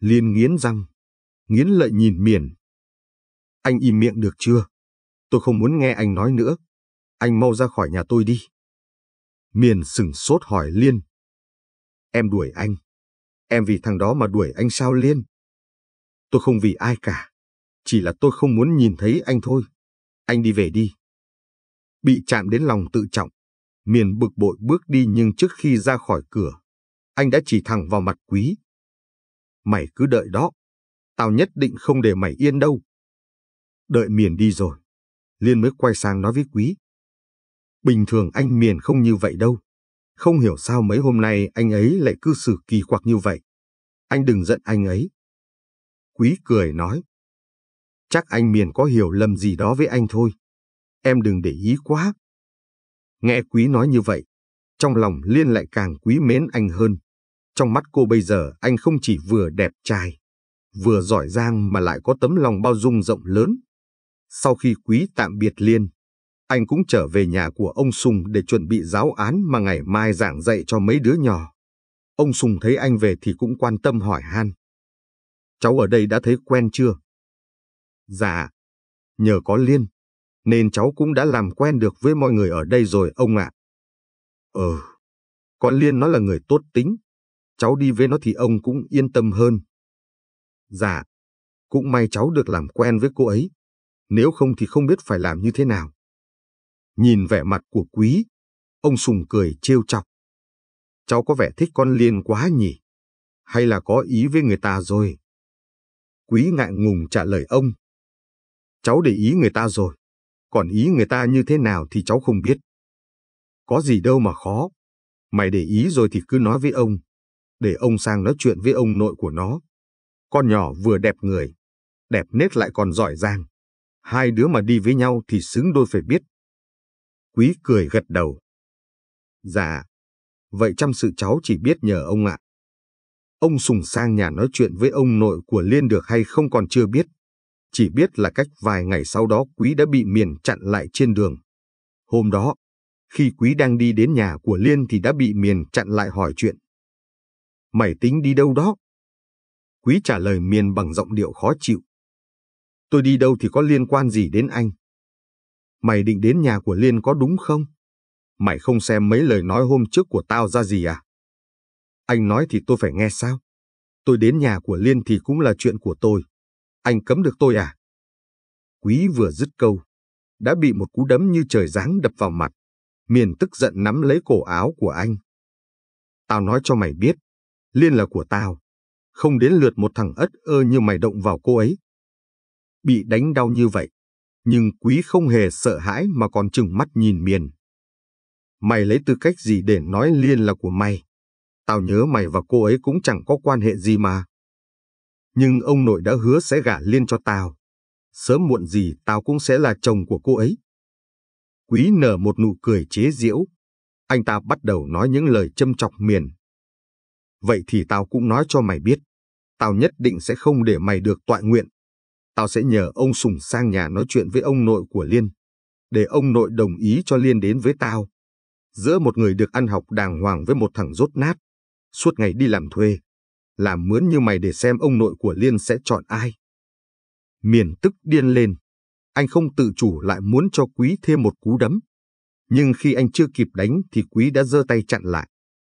Liên nghiến răng, nghiến lợi nhìn miền. Anh im miệng được chưa? Tôi không muốn nghe anh nói nữa. Anh mau ra khỏi nhà tôi đi. Miền sừng sốt hỏi Liên. Em đuổi anh. Em vì thằng đó mà đuổi anh sao Liên? Tôi không vì ai cả. Chỉ là tôi không muốn nhìn thấy anh thôi. Anh đi về đi. Bị chạm đến lòng tự trọng. Miền bực bội bước đi nhưng trước khi ra khỏi cửa, anh đã chỉ thẳng vào mặt quý. Mày cứ đợi đó. Tao nhất định không để mày yên đâu. Đợi Miền đi rồi. Liên mới quay sang nói với Quý. Bình thường anh Miền không như vậy đâu. Không hiểu sao mấy hôm nay anh ấy lại cư xử kỳ quặc như vậy. Anh đừng giận anh ấy. Quý cười nói. Chắc anh Miền có hiểu lầm gì đó với anh thôi. Em đừng để ý quá. Nghe Quý nói như vậy, trong lòng Liên lại càng quý mến anh hơn. Trong mắt cô bây giờ anh không chỉ vừa đẹp trai, vừa giỏi giang mà lại có tấm lòng bao dung rộng lớn. Sau khi quý tạm biệt Liên, anh cũng trở về nhà của ông Sùng để chuẩn bị giáo án mà ngày mai giảng dạy cho mấy đứa nhỏ. Ông Sùng thấy anh về thì cũng quan tâm hỏi han. Cháu ở đây đã thấy quen chưa? Dạ, nhờ có Liên, nên cháu cũng đã làm quen được với mọi người ở đây rồi ông ạ. Ờ, con Liên nó là người tốt tính, cháu đi với nó thì ông cũng yên tâm hơn. Dạ, cũng may cháu được làm quen với cô ấy, nếu không thì không biết phải làm như thế nào. Nhìn vẻ mặt của quý, ông Sùng cười trêu chọc. Cháu có vẻ thích con Liên quá nhỉ? hay là có ý với người ta rồi? Quý ngại ngùng trả lời ông. Cháu để ý người ta rồi, còn ý người ta như thế nào thì cháu không biết. Có gì đâu mà khó, mày để ý rồi thì cứ nói với ông, để ông sang nói chuyện với ông nội của nó. Con nhỏ vừa đẹp người, đẹp nết lại còn giỏi giang. Hai đứa mà đi với nhau thì xứng đôi phải biết. Quý cười gật đầu. Dạ, vậy chăm sự cháu chỉ biết nhờ ông ạ. Ông Sùng sang nhà nói chuyện với ông nội của Liên được hay không còn chưa biết. Chỉ biết là cách vài ngày sau đó Quý đã bị miền chặn lại trên đường. Hôm đó, khi Quý đang đi đến nhà của Liên thì đã bị miền chặn lại hỏi chuyện. Mày tính đi đâu đó? Quý trả lời miền bằng giọng điệu khó chịu. Tôi đi đâu thì có liên quan gì đến anh? Mày định đến nhà của Liên có đúng không? Mày không xem mấy lời nói hôm trước của tao ra gì à? Anh nói thì tôi phải nghe sao? Tôi đến nhà của Liên thì cũng là chuyện của tôi. Anh cấm được tôi à? Quý vừa dứt câu, đã bị một cú đấm như trời giáng đập vào mặt. Miền tức giận nắm lấy cổ áo của anh. Tao nói cho mày biết, Liên là của tao. Không đến lượt một thằng ất ơ như mày động vào cô ấy. Bị đánh đau như vậy, nhưng quý không hề sợ hãi mà còn chừng mắt nhìn miền. Mày lấy tư cách gì để nói Liên là của mày? Tao nhớ mày và cô ấy cũng chẳng có quan hệ gì mà. Nhưng ông nội đã hứa sẽ gả Liên cho tao. Sớm muộn gì tao cũng sẽ là chồng của cô ấy. Quý nở một nụ cười chế giễu. Anh ta bắt đầu nói những lời châm chọc miền. Vậy thì tao cũng nói cho mày biết. Tao nhất định sẽ không để mày được tọa nguyện. Tao sẽ nhờ ông Sùng sang nhà nói chuyện với ông nội của Liên. Để ông nội đồng ý cho Liên đến với tao. Giữa một người được ăn học đàng hoàng với một thằng rốt nát. Suốt ngày đi làm thuê. Làm mướn như mày để xem ông nội của Liên sẽ chọn ai. Miền tức điên lên. Anh không tự chủ lại muốn cho Quý thêm một cú đấm. Nhưng khi anh chưa kịp đánh thì Quý đã giơ tay chặn lại.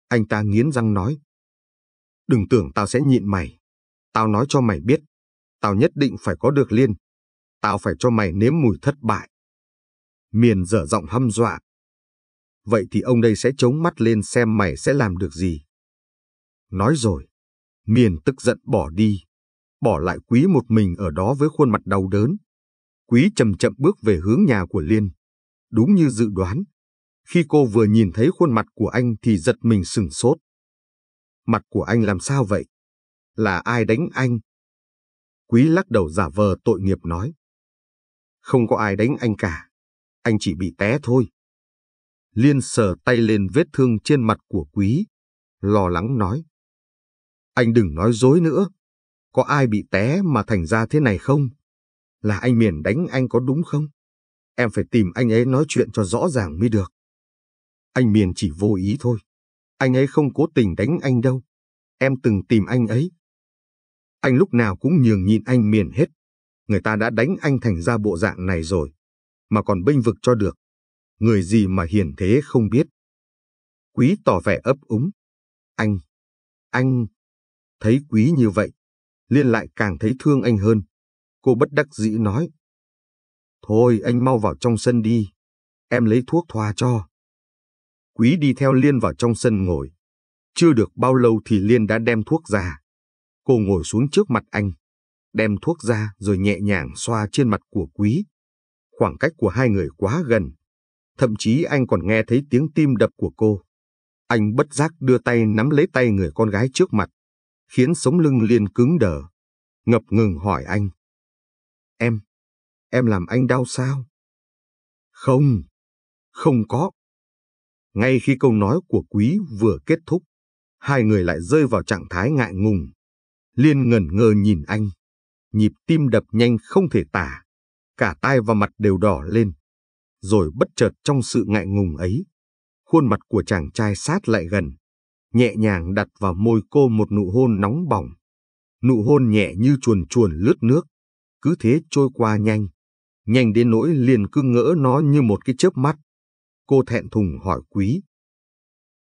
Anh ta nghiến răng nói. Đừng tưởng tao sẽ nhịn mày. Tao nói cho mày biết. Tao nhất định phải có được Liên. Tao phải cho mày nếm mùi thất bại. Miền dở giọng hăm dọa. Vậy thì ông đây sẽ chống mắt lên xem mày sẽ làm được gì. Nói rồi, Miền tức giận bỏ đi, bỏ lại Quý một mình ở đó với khuôn mặt đau đớn. Quý chậm chậm bước về hướng nhà của Liên. Đúng như dự đoán, khi cô vừa nhìn thấy khuôn mặt của anh thì giật mình sừng sốt. Mặt của anh làm sao vậy? Là ai đánh anh? Quý lắc đầu giả vờ tội nghiệp nói. Không có ai đánh anh cả, anh chỉ bị té thôi. Liên sờ tay lên vết thương trên mặt của Quý, lo lắng nói. Anh đừng nói dối nữa, có ai bị té mà thành ra thế này không? Là anh Miền đánh anh có đúng không? Em phải tìm anh ấy nói chuyện cho rõ ràng mới được. Anh Miền chỉ vô ý thôi. Anh ấy không cố tình đánh anh đâu. Em từng tìm anh ấy. Anh lúc nào cũng nhường nhịn anh Miền hết. Người ta đã đánh anh thành ra bộ dạng này rồi. Mà còn bênh vực cho được. Người gì mà hiền thế không biết. Quý tỏ vẻ ấp úng. Anh, anh, thấy quý như vậy. Liên lại càng thấy thương anh hơn. Cô bất đắc dĩ nói. Thôi anh mau vào trong sân đi. Em lấy thuốc thoa cho. Quý đi theo Liên vào trong sân ngồi. Chưa được bao lâu thì Liên đã đem thuốc ra. Cô ngồi xuống trước mặt anh, đem thuốc ra rồi nhẹ nhàng xoa trên mặt của Quý. Khoảng cách của hai người quá gần. Thậm chí anh còn nghe thấy tiếng tim đập của cô. Anh bất giác đưa tay nắm lấy tay người con gái trước mặt, khiến sống lưng Liên cứng đờ. Ngập ngừng hỏi anh. Em, em làm anh đau sao? Không, không có. Ngay khi câu nói của Quý vừa kết thúc, hai người lại rơi vào trạng thái ngại ngùng. Liên ngẩn ngơ nhìn anh, nhịp tim đập nhanh không thể tả, cả tai và mặt đều đỏ lên. Rồi bất chợt trong sự ngại ngùng ấy, khuôn mặt của chàng trai sát lại gần, nhẹ nhàng đặt vào môi cô một nụ hôn nóng bỏng. Nụ hôn nhẹ như chuồn chuồn lướt nước, cứ thế trôi qua nhanh, nhanh đến nỗi liền cứ ngỡ nó như một cái chớp mắt. Cô thẹn thùng hỏi Quý.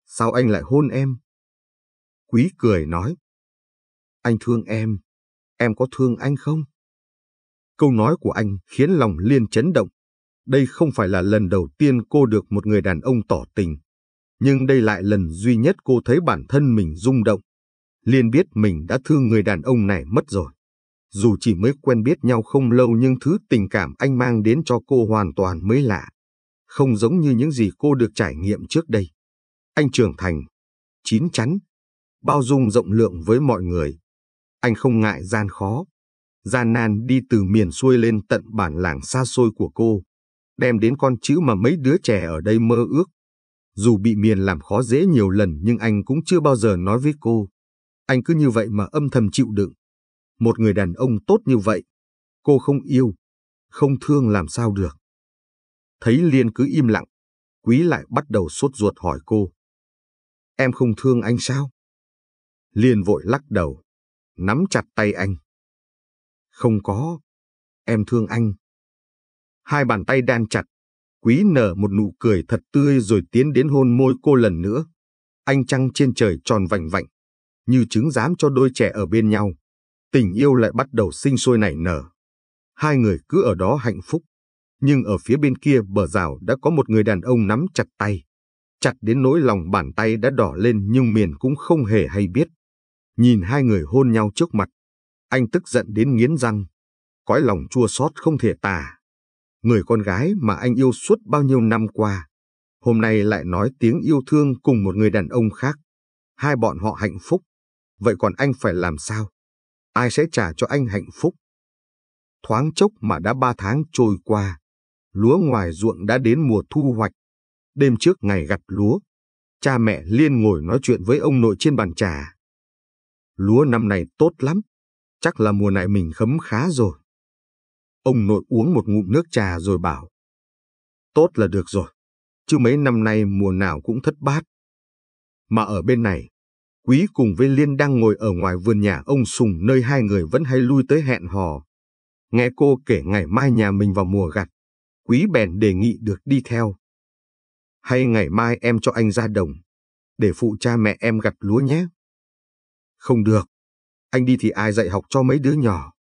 Sao anh lại hôn em? Quý cười nói. Anh thương em, em có thương anh không? Câu nói của anh khiến lòng Liên chấn động. Đây không phải là lần đầu tiên cô được một người đàn ông tỏ tình, nhưng đây lại lần duy nhất cô thấy bản thân mình rung động. Liên biết mình đã thương người đàn ông này mất rồi. Dù chỉ mới quen biết nhau không lâu nhưng thứ tình cảm anh mang đến cho cô hoàn toàn mới lạ. Không giống như những gì cô được trải nghiệm trước đây. Anh trưởng thành, chín chắn, bao dung rộng lượng với mọi người. Anh không ngại gian khó, gian nan đi từ miền xuôi lên tận bản làng xa xôi của cô, đem đến con chữ mà mấy đứa trẻ ở đây mơ ước. Dù bị miền làm khó dễ nhiều lần nhưng anh cũng chưa bao giờ nói với cô. Anh cứ như vậy mà âm thầm chịu đựng. Một người đàn ông tốt như vậy, cô không yêu, không thương làm sao được. Thấy Liên cứ im lặng, Quý lại bắt đầu sốt ruột hỏi cô. Em không thương anh sao? Liên vội lắc đầu, nắm chặt tay anh. Không có, em thương anh. Hai bàn tay đan chặt, Quý nở một nụ cười thật tươi rồi tiến đến hôn môi cô lần nữa. Anh trăng trên trời tròn vành vạnh, như trứng giám cho đôi trẻ ở bên nhau. Tình yêu lại bắt đầu sinh sôi nảy nở. Hai người cứ ở đó hạnh phúc. Nhưng ở phía bên kia bờ rào đã có một người đàn ông nắm chặt tay. Chặt đến nỗi lòng bàn tay đã đỏ lên nhưng miền cũng không hề hay biết. Nhìn hai người hôn nhau trước mặt, anh tức giận đến nghiến răng. Cõi lòng chua xót không thể tả người con gái mà anh yêu suốt bao nhiêu năm qua, hôm nay lại nói tiếng yêu thương cùng một người đàn ông khác. Hai bọn họ hạnh phúc. Vậy còn anh phải làm sao? Ai sẽ trả cho anh hạnh phúc? Thoáng chốc mà đã ba tháng trôi qua. Lúa ngoài ruộng đã đến mùa thu hoạch. Đêm trước ngày gặt lúa, cha mẹ liên ngồi nói chuyện với ông nội trên bàn trà. Lúa năm này tốt lắm, chắc là mùa này mình khấm khá rồi. Ông nội uống một ngụm nước trà rồi bảo. Tốt là được rồi, chứ mấy năm nay mùa nào cũng thất bát. Mà ở bên này, Quý cùng với Liên đang ngồi ở ngoài vườn nhà ông Sùng nơi hai người vẫn hay lui tới hẹn hò. Nghe cô kể ngày mai nhà mình vào mùa gặt, Quý bèn đề nghị được đi theo. Hay ngày mai em cho anh ra đồng, để phụ cha mẹ em gặt lúa nhé. Không được, anh đi thì ai dạy học cho mấy đứa nhỏ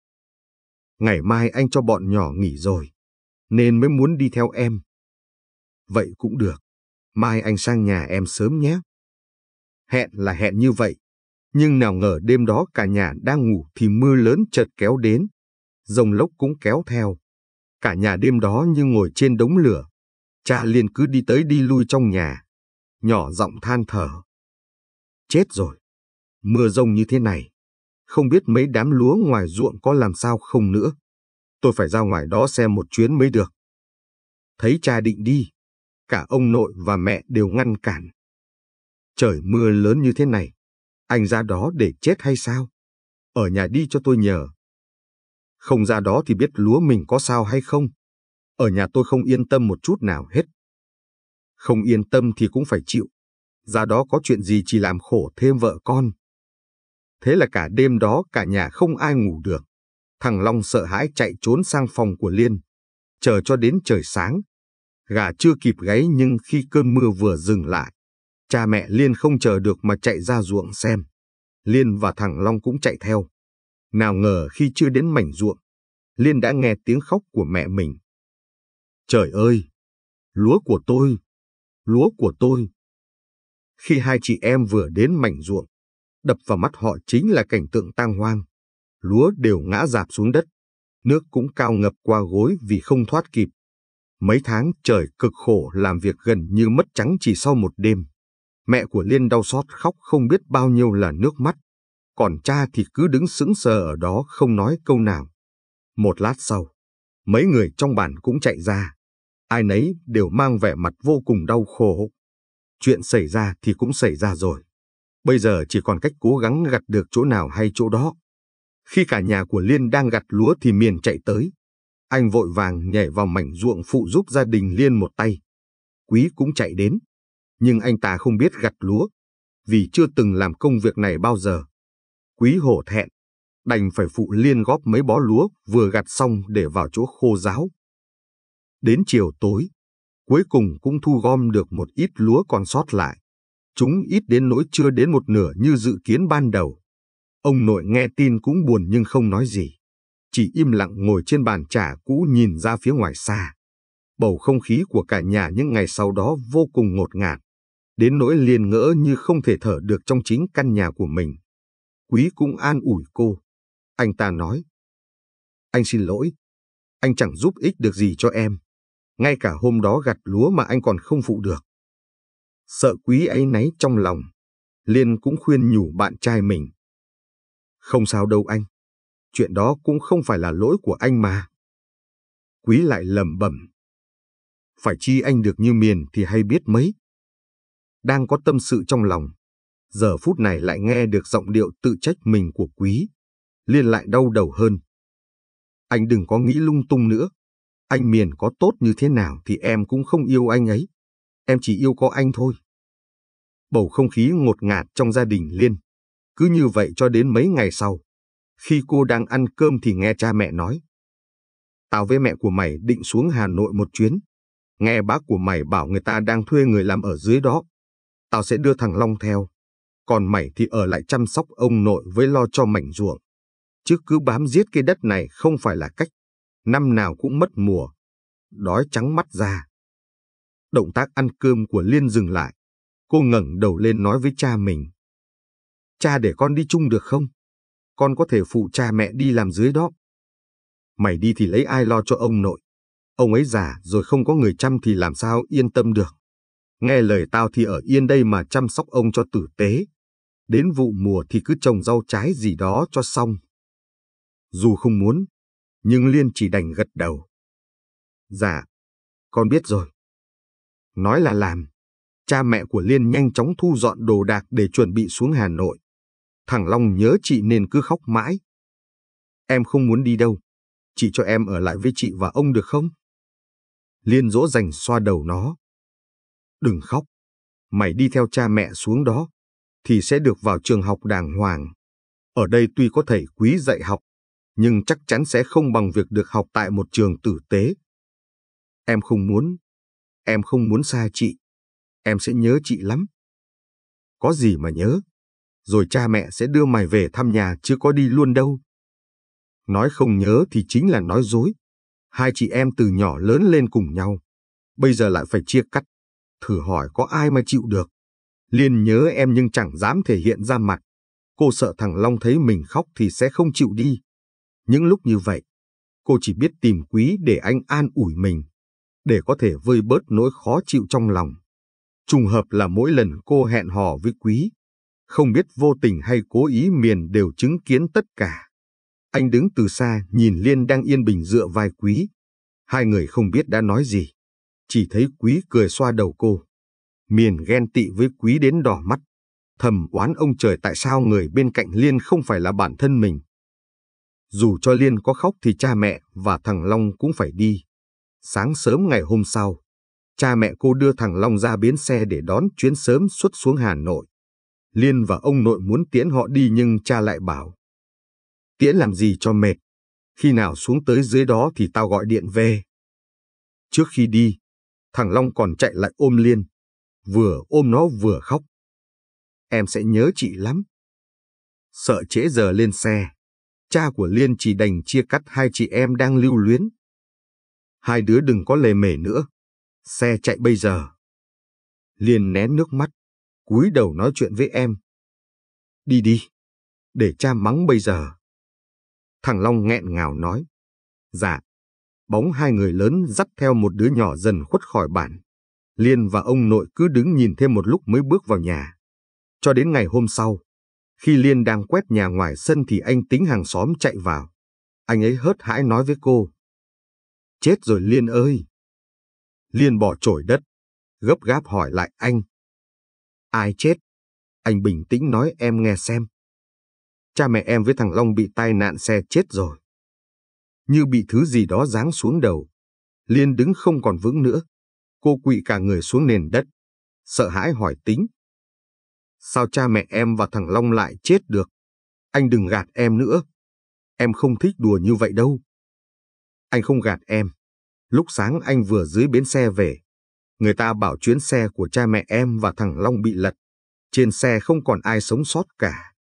ngày mai anh cho bọn nhỏ nghỉ rồi, nên mới muốn đi theo em. Vậy cũng được, mai anh sang nhà em sớm nhé. Hẹn là hẹn như vậy, nhưng nào ngờ đêm đó cả nhà đang ngủ thì mưa lớn chợt kéo đến, rồng lốc cũng kéo theo. Cả nhà đêm đó như ngồi trên đống lửa, cha liền cứ đi tới đi lui trong nhà, nhỏ giọng than thở. Chết rồi, mưa rông như thế này, không biết mấy đám lúa ngoài ruộng có làm sao không nữa. Tôi phải ra ngoài đó xem một chuyến mới được. Thấy cha định đi, cả ông nội và mẹ đều ngăn cản. Trời mưa lớn như thế này, anh ra đó để chết hay sao? Ở nhà đi cho tôi nhờ. Không ra đó thì biết lúa mình có sao hay không. Ở nhà tôi không yên tâm một chút nào hết. Không yên tâm thì cũng phải chịu. Ra đó có chuyện gì chỉ làm khổ thêm vợ con. Thế là cả đêm đó cả nhà không ai ngủ được. Thằng Long sợ hãi chạy trốn sang phòng của Liên. Chờ cho đến trời sáng. Gà chưa kịp gáy nhưng khi cơn mưa vừa dừng lại, cha mẹ Liên không chờ được mà chạy ra ruộng xem. Liên và thằng Long cũng chạy theo. Nào ngờ khi chưa đến mảnh ruộng, Liên đã nghe tiếng khóc của mẹ mình. Trời ơi! Lúa của tôi! Lúa của tôi! Khi hai chị em vừa đến mảnh ruộng, đập vào mắt họ chính là cảnh tượng tang hoang. Lúa đều ngã dạp xuống đất, nước cũng cao ngập qua gối vì không thoát kịp. Mấy tháng trời cực khổ làm việc gần như mất trắng chỉ sau một đêm. Mẹ của Liên đau xót khóc không biết bao nhiêu là nước mắt, còn cha thì cứ đứng sững sờ ở đó không nói câu nào. Một lát sau, mấy người trong bản cũng chạy ra. Ai nấy đều mang vẻ mặt vô cùng đau khổ. Chuyện xảy ra thì cũng xảy ra rồi. Bây giờ chỉ còn cách cố gắng gặt được chỗ nào hay chỗ đó. Khi cả nhà của Liên đang gặt lúa thì Miền chạy tới. Anh vội vàng nhảy vào mảnh ruộng phụ giúp gia đình Liên một tay. Quý cũng chạy đến. Nhưng anh ta không biết gặt lúa, vì chưa từng làm công việc này bao giờ. Quý hổ thẹn, đành phải phụ Liên góp mấy bó lúa vừa gặt xong để vào chỗ khô ráo. Đến chiều tối, cuối cùng cũng thu gom được một ít lúa còn sót lại. Chúng ít đến nỗi chưa đến một nửa như dự kiến ban đầu. Ông nội nghe tin cũng buồn nhưng không nói gì. Chỉ im lặng ngồi trên bàn trà cũ nhìn ra phía ngoài xa. Bầu không khí của cả nhà những ngày sau đó vô cùng ngột ngạt. Đến nỗi liền ngỡ như không thể thở được trong chính căn nhà của mình. Quý cũng an ủi cô. Anh ta nói. Anh xin lỗi. Anh chẳng giúp ích được gì cho em. Ngay cả hôm đó gặt lúa mà anh còn không phụ được. Sợ quý ấy náy trong lòng. Liên cũng khuyên nhủ bạn trai mình. Không sao đâu anh. Chuyện đó cũng không phải là lỗi của anh mà. Quý lại lầm bẩm. Phải chi anh được như miền thì hay biết mấy. Đang có tâm sự trong lòng. Giờ phút này lại nghe được giọng điệu tự trách mình của quý. Liên lại đau đầu hơn. Anh đừng có nghĩ lung tung nữa. Anh miền có tốt như thế nào thì em cũng không yêu anh ấy. Em chỉ yêu có anh thôi. Bầu không khí ngột ngạt trong gia đình Liên. Cứ như vậy cho đến mấy ngày sau. Khi cô đang ăn cơm thì nghe cha mẹ nói. Tao với mẹ của mày định xuống Hà Nội một chuyến. Nghe bác của mày bảo người ta đang thuê người làm ở dưới đó. Tao sẽ đưa thằng Long theo. Còn mày thì ở lại chăm sóc ông nội với lo cho mảnh ruộng. Chứ cứ bám giết cái đất này không phải là cách. Năm nào cũng mất mùa. Đói trắng mắt ra. Động tác ăn cơm của Liên dừng lại. Cô ngẩng đầu lên nói với cha mình. Cha để con đi chung được không? Con có thể phụ cha mẹ đi làm dưới đó. Mày đi thì lấy ai lo cho ông nội? Ông ấy già rồi không có người chăm thì làm sao yên tâm được. Nghe lời tao thì ở yên đây mà chăm sóc ông cho tử tế. Đến vụ mùa thì cứ trồng rau trái gì đó cho xong. Dù không muốn, nhưng Liên chỉ đành gật đầu. Dạ, con biết rồi. Nói là làm. Cha mẹ của Liên nhanh chóng thu dọn đồ đạc để chuẩn bị xuống Hà Nội. Thằng Long nhớ chị nên cứ khóc mãi. Em không muốn đi đâu. Chị cho em ở lại với chị và ông được không? Liên dỗ dành xoa đầu nó. Đừng khóc. Mày đi theo cha mẹ xuống đó, thì sẽ được vào trường học đàng hoàng. Ở đây tuy có thầy quý dạy học, nhưng chắc chắn sẽ không bằng việc được học tại một trường tử tế. Em không muốn, em không muốn xa chị. Em sẽ nhớ chị lắm. Có gì mà nhớ, rồi cha mẹ sẽ đưa mày về thăm nhà chứ có đi luôn đâu. Nói không nhớ thì chính là nói dối. Hai chị em từ nhỏ lớn lên cùng nhau, bây giờ lại phải chia cắt. Thử hỏi có ai mà chịu được. Liên nhớ em nhưng chẳng dám thể hiện ra mặt. Cô sợ thằng Long thấy mình khóc thì sẽ không chịu đi. Những lúc như vậy, cô chỉ biết tìm quý để anh an ủi mình, để có thể vơi bớt nỗi khó chịu trong lòng. Trùng hợp là mỗi lần cô hẹn hò với quý, không biết vô tình hay cố ý miền đều chứng kiến tất cả. Anh đứng từ xa nhìn Liên đang yên bình dựa vai quý. Hai người không biết đã nói gì. Chỉ thấy quý cười xoa đầu cô. Miền ghen tị với quý đến đỏ mắt. Thầm oán ông trời tại sao người bên cạnh Liên không phải là bản thân mình. Dù cho Liên có khóc thì cha mẹ và thằng Long cũng phải đi. Sáng sớm ngày hôm sau, cha mẹ cô đưa thằng Long ra bến xe để đón chuyến sớm xuất xuống Hà Nội. Liên và ông nội muốn tiễn họ đi nhưng cha lại bảo. Tiễn làm gì cho mệt, khi nào xuống tới dưới đó thì tao gọi điện về. Trước khi đi, thằng Long còn chạy lại ôm Liên, vừa ôm nó vừa khóc. Em sẽ nhớ chị lắm. Sợ trễ giờ lên xe, cha của Liên chỉ đành chia cắt hai chị em đang lưu luyến. Hai đứa đừng có lề mề nữa, xe chạy bây giờ. Liên nén nước mắt, cúi đầu nói chuyện với em. Đi đi, để cha mắng bây giờ. Thằng Long nghẹn ngào nói. Dạ. Bóng hai người lớn dắt theo một đứa nhỏ dần khuất khỏi bản. Liên và ông nội cứ đứng nhìn thêm một lúc mới bước vào nhà. Cho đến ngày hôm sau, khi Liên đang quét nhà ngoài sân thì anh tính hàng xóm chạy vào. Anh ấy hớt hãi nói với cô. Chết rồi Liên ơi! Liên bỏ trổi đất, gấp gáp hỏi lại anh. Ai chết? Anh bình tĩnh nói em nghe xem. Cha mẹ em với thằng Long bị tai nạn xe chết rồi. Như bị thứ gì đó giáng xuống đầu. Liên đứng không còn vững nữa. Cô quỵ cả người xuống nền đất. Sợ hãi hỏi tính. Sao cha mẹ em và thằng Long lại chết được? Anh đừng gạt em nữa. Em không thích đùa như vậy đâu. Anh không gạt em. Lúc sáng anh vừa dưới bến xe về. Người ta bảo chuyến xe của cha mẹ em và thằng Long bị lật. Trên xe không còn ai sống sót cả.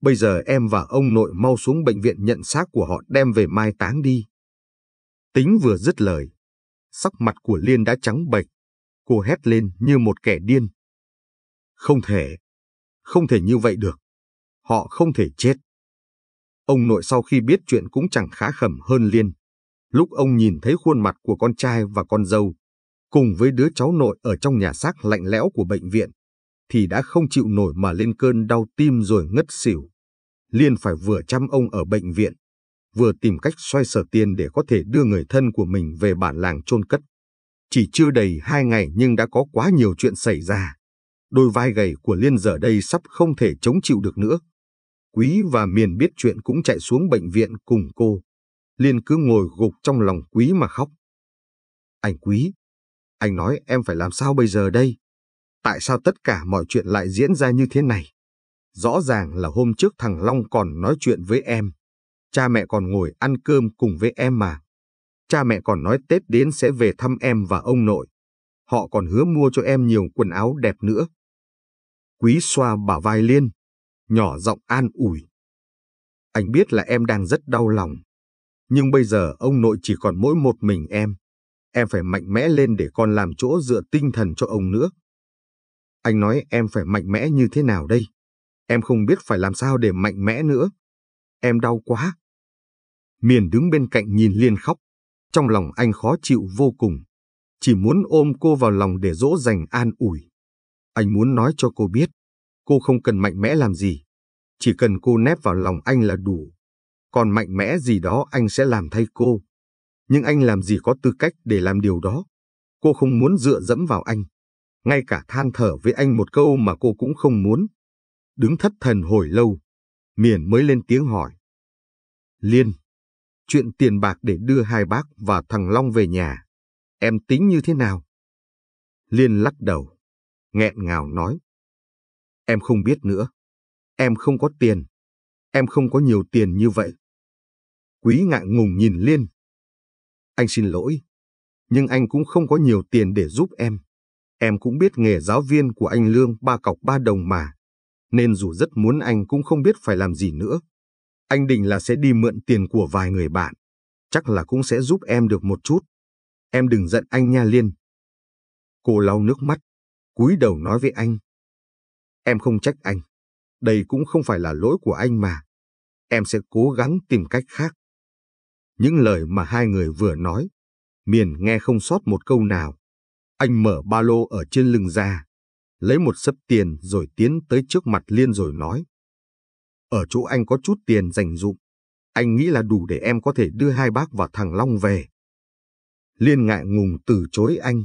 Bây giờ em và ông nội mau xuống bệnh viện nhận xác của họ đem về mai táng đi. Tính vừa dứt lời. Sắc mặt của Liên đã trắng bệch. Cô hét lên như một kẻ điên. Không thể. Không thể như vậy được. họ không thể chết. Ông nội sau khi biết chuyện cũng chẳng khá khẩm hơn Liên. Lúc ông nhìn thấy khuôn mặt của con trai và con dâu, cùng với đứa cháu nội ở trong nhà xác lạnh lẽo của bệnh viện, thì đã không chịu nổi mà lên cơn đau tim rồi ngất xỉu. Liên phải vừa chăm ông ở bệnh viện, vừa tìm cách xoay sở tiền để có thể đưa người thân của mình về bản làng chôn cất. Chỉ chưa đầy hai ngày nhưng đã có quá nhiều chuyện xảy ra. Đôi vai gầy của Liên giờ đây sắp không thể chống chịu được nữa. Quý và Miền biết chuyện cũng chạy xuống bệnh viện cùng cô. Liên cứ ngồi gục trong lòng Quý mà khóc. Anh Quý, anh nói em phải làm sao bây giờ đây? Tại sao tất cả mọi chuyện lại diễn ra như thế này? Rõ ràng là hôm trước thằng Long còn nói chuyện với em. Cha mẹ còn ngồi ăn cơm cùng với em mà. Cha mẹ còn nói Tết đến sẽ về thăm em và ông nội. Họ còn hứa mua cho em nhiều quần áo đẹp nữa. Quý xoa bả vai Liên, nhỏ giọng an ủi. Anh biết là em đang rất đau lòng. Nhưng bây giờ ông nội chỉ còn mỗi một mình em. Em phải mạnh mẽ lên để con làm chỗ dựa tinh thần cho ông nữa. Anh nói em phải mạnh mẽ như thế nào đây? Em không biết phải làm sao để mạnh mẽ nữa. Em đau quá. Miền đứng bên cạnh nhìn Liên khóc. Trong lòng anh khó chịu vô cùng. Chỉ muốn ôm cô vào lòng để dỗ dành an ủi. Anh muốn nói cho cô biết. Cô không cần mạnh mẽ làm gì. Chỉ cần cô nép vào lòng anh là đủ. Còn mạnh mẽ gì đó anh sẽ làm thay cô. Nhưng anh làm gì có tư cách để làm điều đó. Cô không muốn dựa dẫm vào anh. Ngay cả than thở với anh một câu mà cô cũng không muốn. Đứng thất thần hồi lâu, Miền mới lên tiếng hỏi. Liên, chuyện tiền bạc để đưa hai bác và thằng Long về nhà, em tính như thế nào? Liên lắc đầu, nghẹn ngào nói. Em không biết nữa. Em không có tiền. Em không có nhiều tiền như vậy. Quý ngại ngùng nhìn Liên. Anh xin lỗi, nhưng anh cũng không có nhiều tiền để giúp em. Em cũng biết nghề giáo viên của anh lương ba cọc ba đồng mà, nên dù rất muốn anh cũng không biết phải làm gì nữa. Anh định là sẽ đi mượn tiền của vài người bạn, chắc là cũng sẽ giúp em được một chút. Em đừng giận anh nha Liên. Cô lau nước mắt, cúi đầu nói với anh. Em không trách anh, đây cũng không phải là lỗi của anh mà. Em sẽ cố gắng tìm cách khác. Những lời mà hai người vừa nói, Miền nghe không sót một câu nào. Anh mở ba lô ở trên lưng ra, lấy một sấp tiền rồi tiến tới trước mặt Liên rồi nói. Ở chỗ anh có chút tiền dành dụm, anh nghĩ là đủ để em có thể đưa hai bác và thằng Long về. Liên ngại ngùng từ chối anh.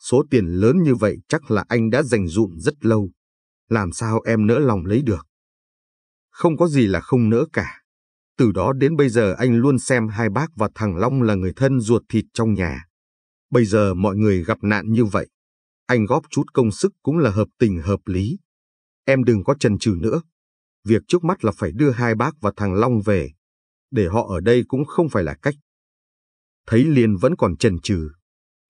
Số tiền lớn như vậy chắc là anh đã dành dụm rất lâu. Làm sao em nỡ lòng lấy được? Không có gì là không nỡ cả. Từ đó đến bây giờ anh luôn xem hai bác và thằng Long là người thân ruột thịt trong nhà. Bây giờ mọi người gặp nạn như vậy, anh góp chút công sức cũng là hợp tình hợp lý. Em đừng có chần chừ nữa. Việc trước mắt là phải đưa hai bác và thằng Long về. Để họ ở đây cũng không phải là cách. Thấy Liên vẫn còn chần chừ,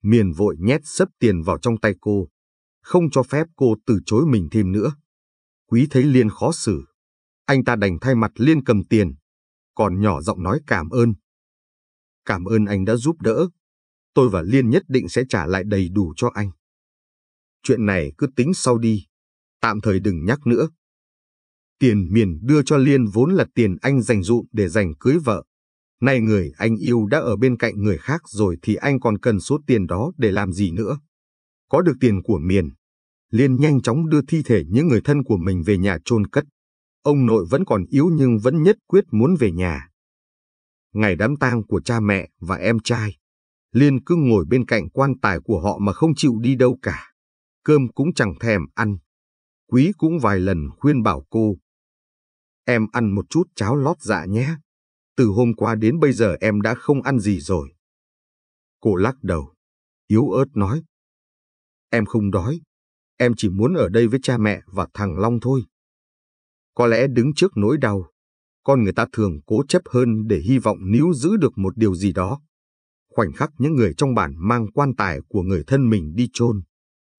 Miền vội nhét sấp tiền vào trong tay cô, không cho phép cô từ chối mình thêm nữa. Quý thấy Liên khó xử. Anh ta đành thay mặt Liên cầm tiền, còn nhỏ giọng nói cảm ơn. Cảm ơn anh đã giúp đỡ. Tôi và Liên nhất định sẽ trả lại đầy đủ cho anh. Chuyện này cứ tính sau đi, tạm thời đừng nhắc nữa. Tiền miền đưa cho Liên vốn là tiền anh dành dụm để dành cưới vợ. Nay người anh yêu đã ở bên cạnh người khác rồi thì anh còn cần số tiền đó để làm gì nữa. Có được tiền của miền, Liên nhanh chóng đưa thi thể những người thân của mình về nhà chôn cất. Ông nội vẫn còn yếu nhưng vẫn nhất quyết muốn về nhà. Ngày đám tang của cha mẹ và em trai, Liên cứ ngồi bên cạnh quan tài của họ mà không chịu đi đâu cả. Cơm cũng chẳng thèm ăn. Quý cũng vài lần khuyên bảo cô. Em ăn một chút cháo lót dạ nhé. Từ hôm qua đến bây giờ em đã không ăn gì rồi. Cô lắc đầu, yếu ớt nói. Em không đói, em chỉ muốn ở đây với cha mẹ và thằng Long thôi. Có lẽ đứng trước nỗi đau, con người ta thường cố chấp hơn để hy vọng níu giữ được một điều gì đó. Khoảnh khắc những người trong bản mang quan tài của người thân mình đi chôn,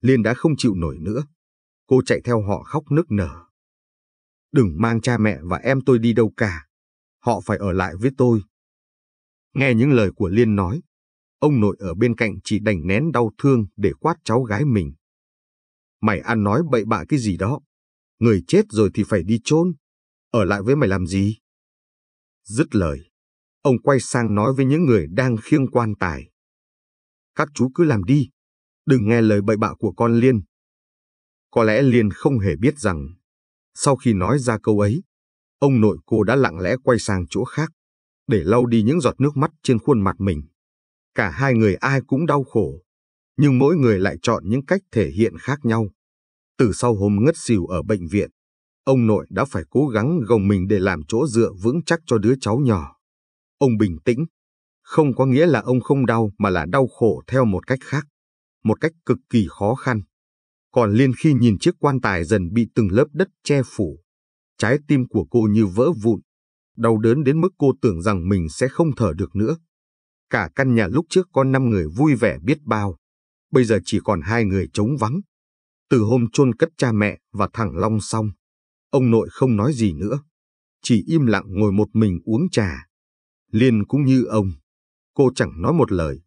Liên đã không chịu nổi nữa. Cô chạy theo họ khóc nức nở. Đừng mang cha mẹ và em tôi đi đâu cả. Họ phải ở lại với tôi. Nghe những lời của Liên nói, ông nội ở bên cạnh chỉ đành nén đau thương để quát cháu gái mình. Mày ăn nói bậy bạ cái gì đó. Người chết rồi thì phải đi chôn, ở lại với mày làm gì? Dứt lời, ông quay sang nói với những người đang khiêng quan tài. Các chú cứ làm đi, đừng nghe lời bậy bạ của con Liên. Có lẽ Liên không hề biết rằng, sau khi nói ra câu ấy, ông nội cô đã lặng lẽ quay sang chỗ khác, để lau đi những giọt nước mắt trên khuôn mặt mình. Cả hai người ai cũng đau khổ, nhưng mỗi người lại chọn những cách thể hiện khác nhau. Từ sau hôm ngất xỉu ở bệnh viện, ông nội đã phải cố gắng gồng mình để làm chỗ dựa vững chắc cho đứa cháu nhỏ. Ông bình tĩnh, không có nghĩa là ông không đau mà là đau khổ theo một cách khác, một cách cực kỳ khó khăn. Còn Liên khi nhìn chiếc quan tài dần bị từng lớp đất che phủ, trái tim của cô như vỡ vụn, đau đớn đến mức cô tưởng rằng mình sẽ không thở được nữa. Cả căn nhà lúc trước có năm người vui vẻ biết bao, bây giờ chỉ còn hai người trống vắng. Từ hôm chôn cất cha mẹ và thằng Long xong, ông nội không nói gì nữa, chỉ im lặng ngồi một mình uống trà. Liên cũng như ông, cô chẳng nói một lời,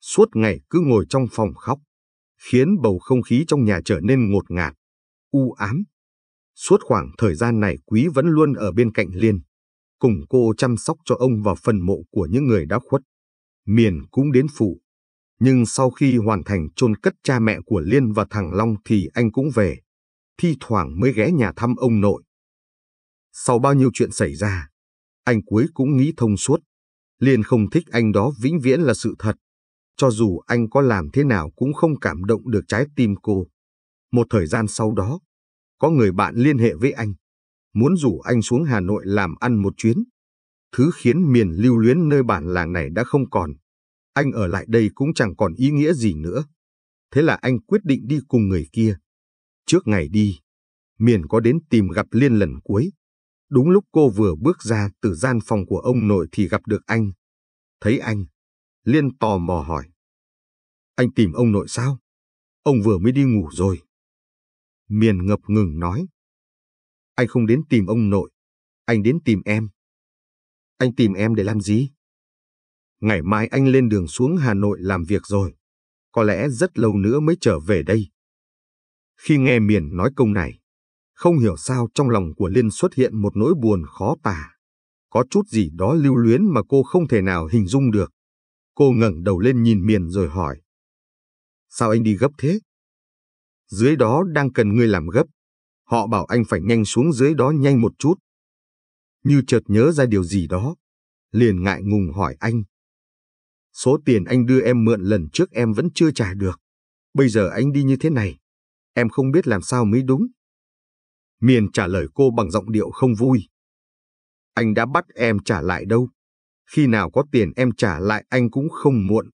suốt ngày cứ ngồi trong phòng khóc, khiến bầu không khí trong nhà trở nên ngột ngạt, u ám. Suốt khoảng thời gian này Quý vẫn luôn ở bên cạnh Liên, cùng cô chăm sóc cho ông vào phần mộ của những người đã khuất. Miền cũng đến phụ. Nhưng sau khi hoàn thành chôn cất cha mẹ của Liên và thằng Long thì anh cũng về, thi thoảng mới ghé nhà thăm ông nội. Sau bao nhiêu chuyện xảy ra, anh cuối cũng nghĩ thông suốt. Liên không thích anh đó vĩnh viễn là sự thật. Cho dù anh có làm thế nào cũng không cảm động được trái tim cô. Một thời gian sau đó, có người bạn liên hệ với anh, muốn rủ anh xuống Hà Nội làm ăn một chuyến. Thứ khiến miền lưu luyến nơi bản làng này đã không còn. Anh ở lại đây cũng chẳng còn ý nghĩa gì nữa. Thế là anh quyết định đi cùng người kia. Trước ngày đi, Miền có đến tìm gặp Liên lần cuối. Đúng lúc cô vừa bước ra từ gian phòng của ông nội thì gặp được anh. Thấy anh, Liên tò mò hỏi. Anh tìm ông nội sao? Ông vừa mới đi ngủ rồi. Miền ngập ngừng nói. Anh không đến tìm ông nội, anh đến tìm em. Anh tìm em để làm gì? Ngày mai anh lên đường xuống Hà Nội làm việc rồi. Có lẽ rất lâu nữa mới trở về đây. Khi nghe Miền nói câu này, không hiểu sao trong lòng của Liên xuất hiện một nỗi buồn khó tả. Có chút gì đó lưu luyến mà cô không thể nào hình dung được. Cô ngẩng đầu lên nhìn Miền rồi hỏi. Sao anh đi gấp thế? Dưới đó đang cần người làm gấp. Họ bảo anh phải nhanh xuống dưới đó nhanh một chút. Như chợt nhớ ra điều gì đó, liền ngại ngùng hỏi anh. Số tiền anh đưa em mượn lần trước em vẫn chưa trả được. Bây giờ anh đi như thế này, em không biết làm sao mới đúng. Miền trả lời cô bằng giọng điệu không vui. Anh đã bắt em trả lại đâu. Khi nào có tiền em trả lại anh cũng không muộn.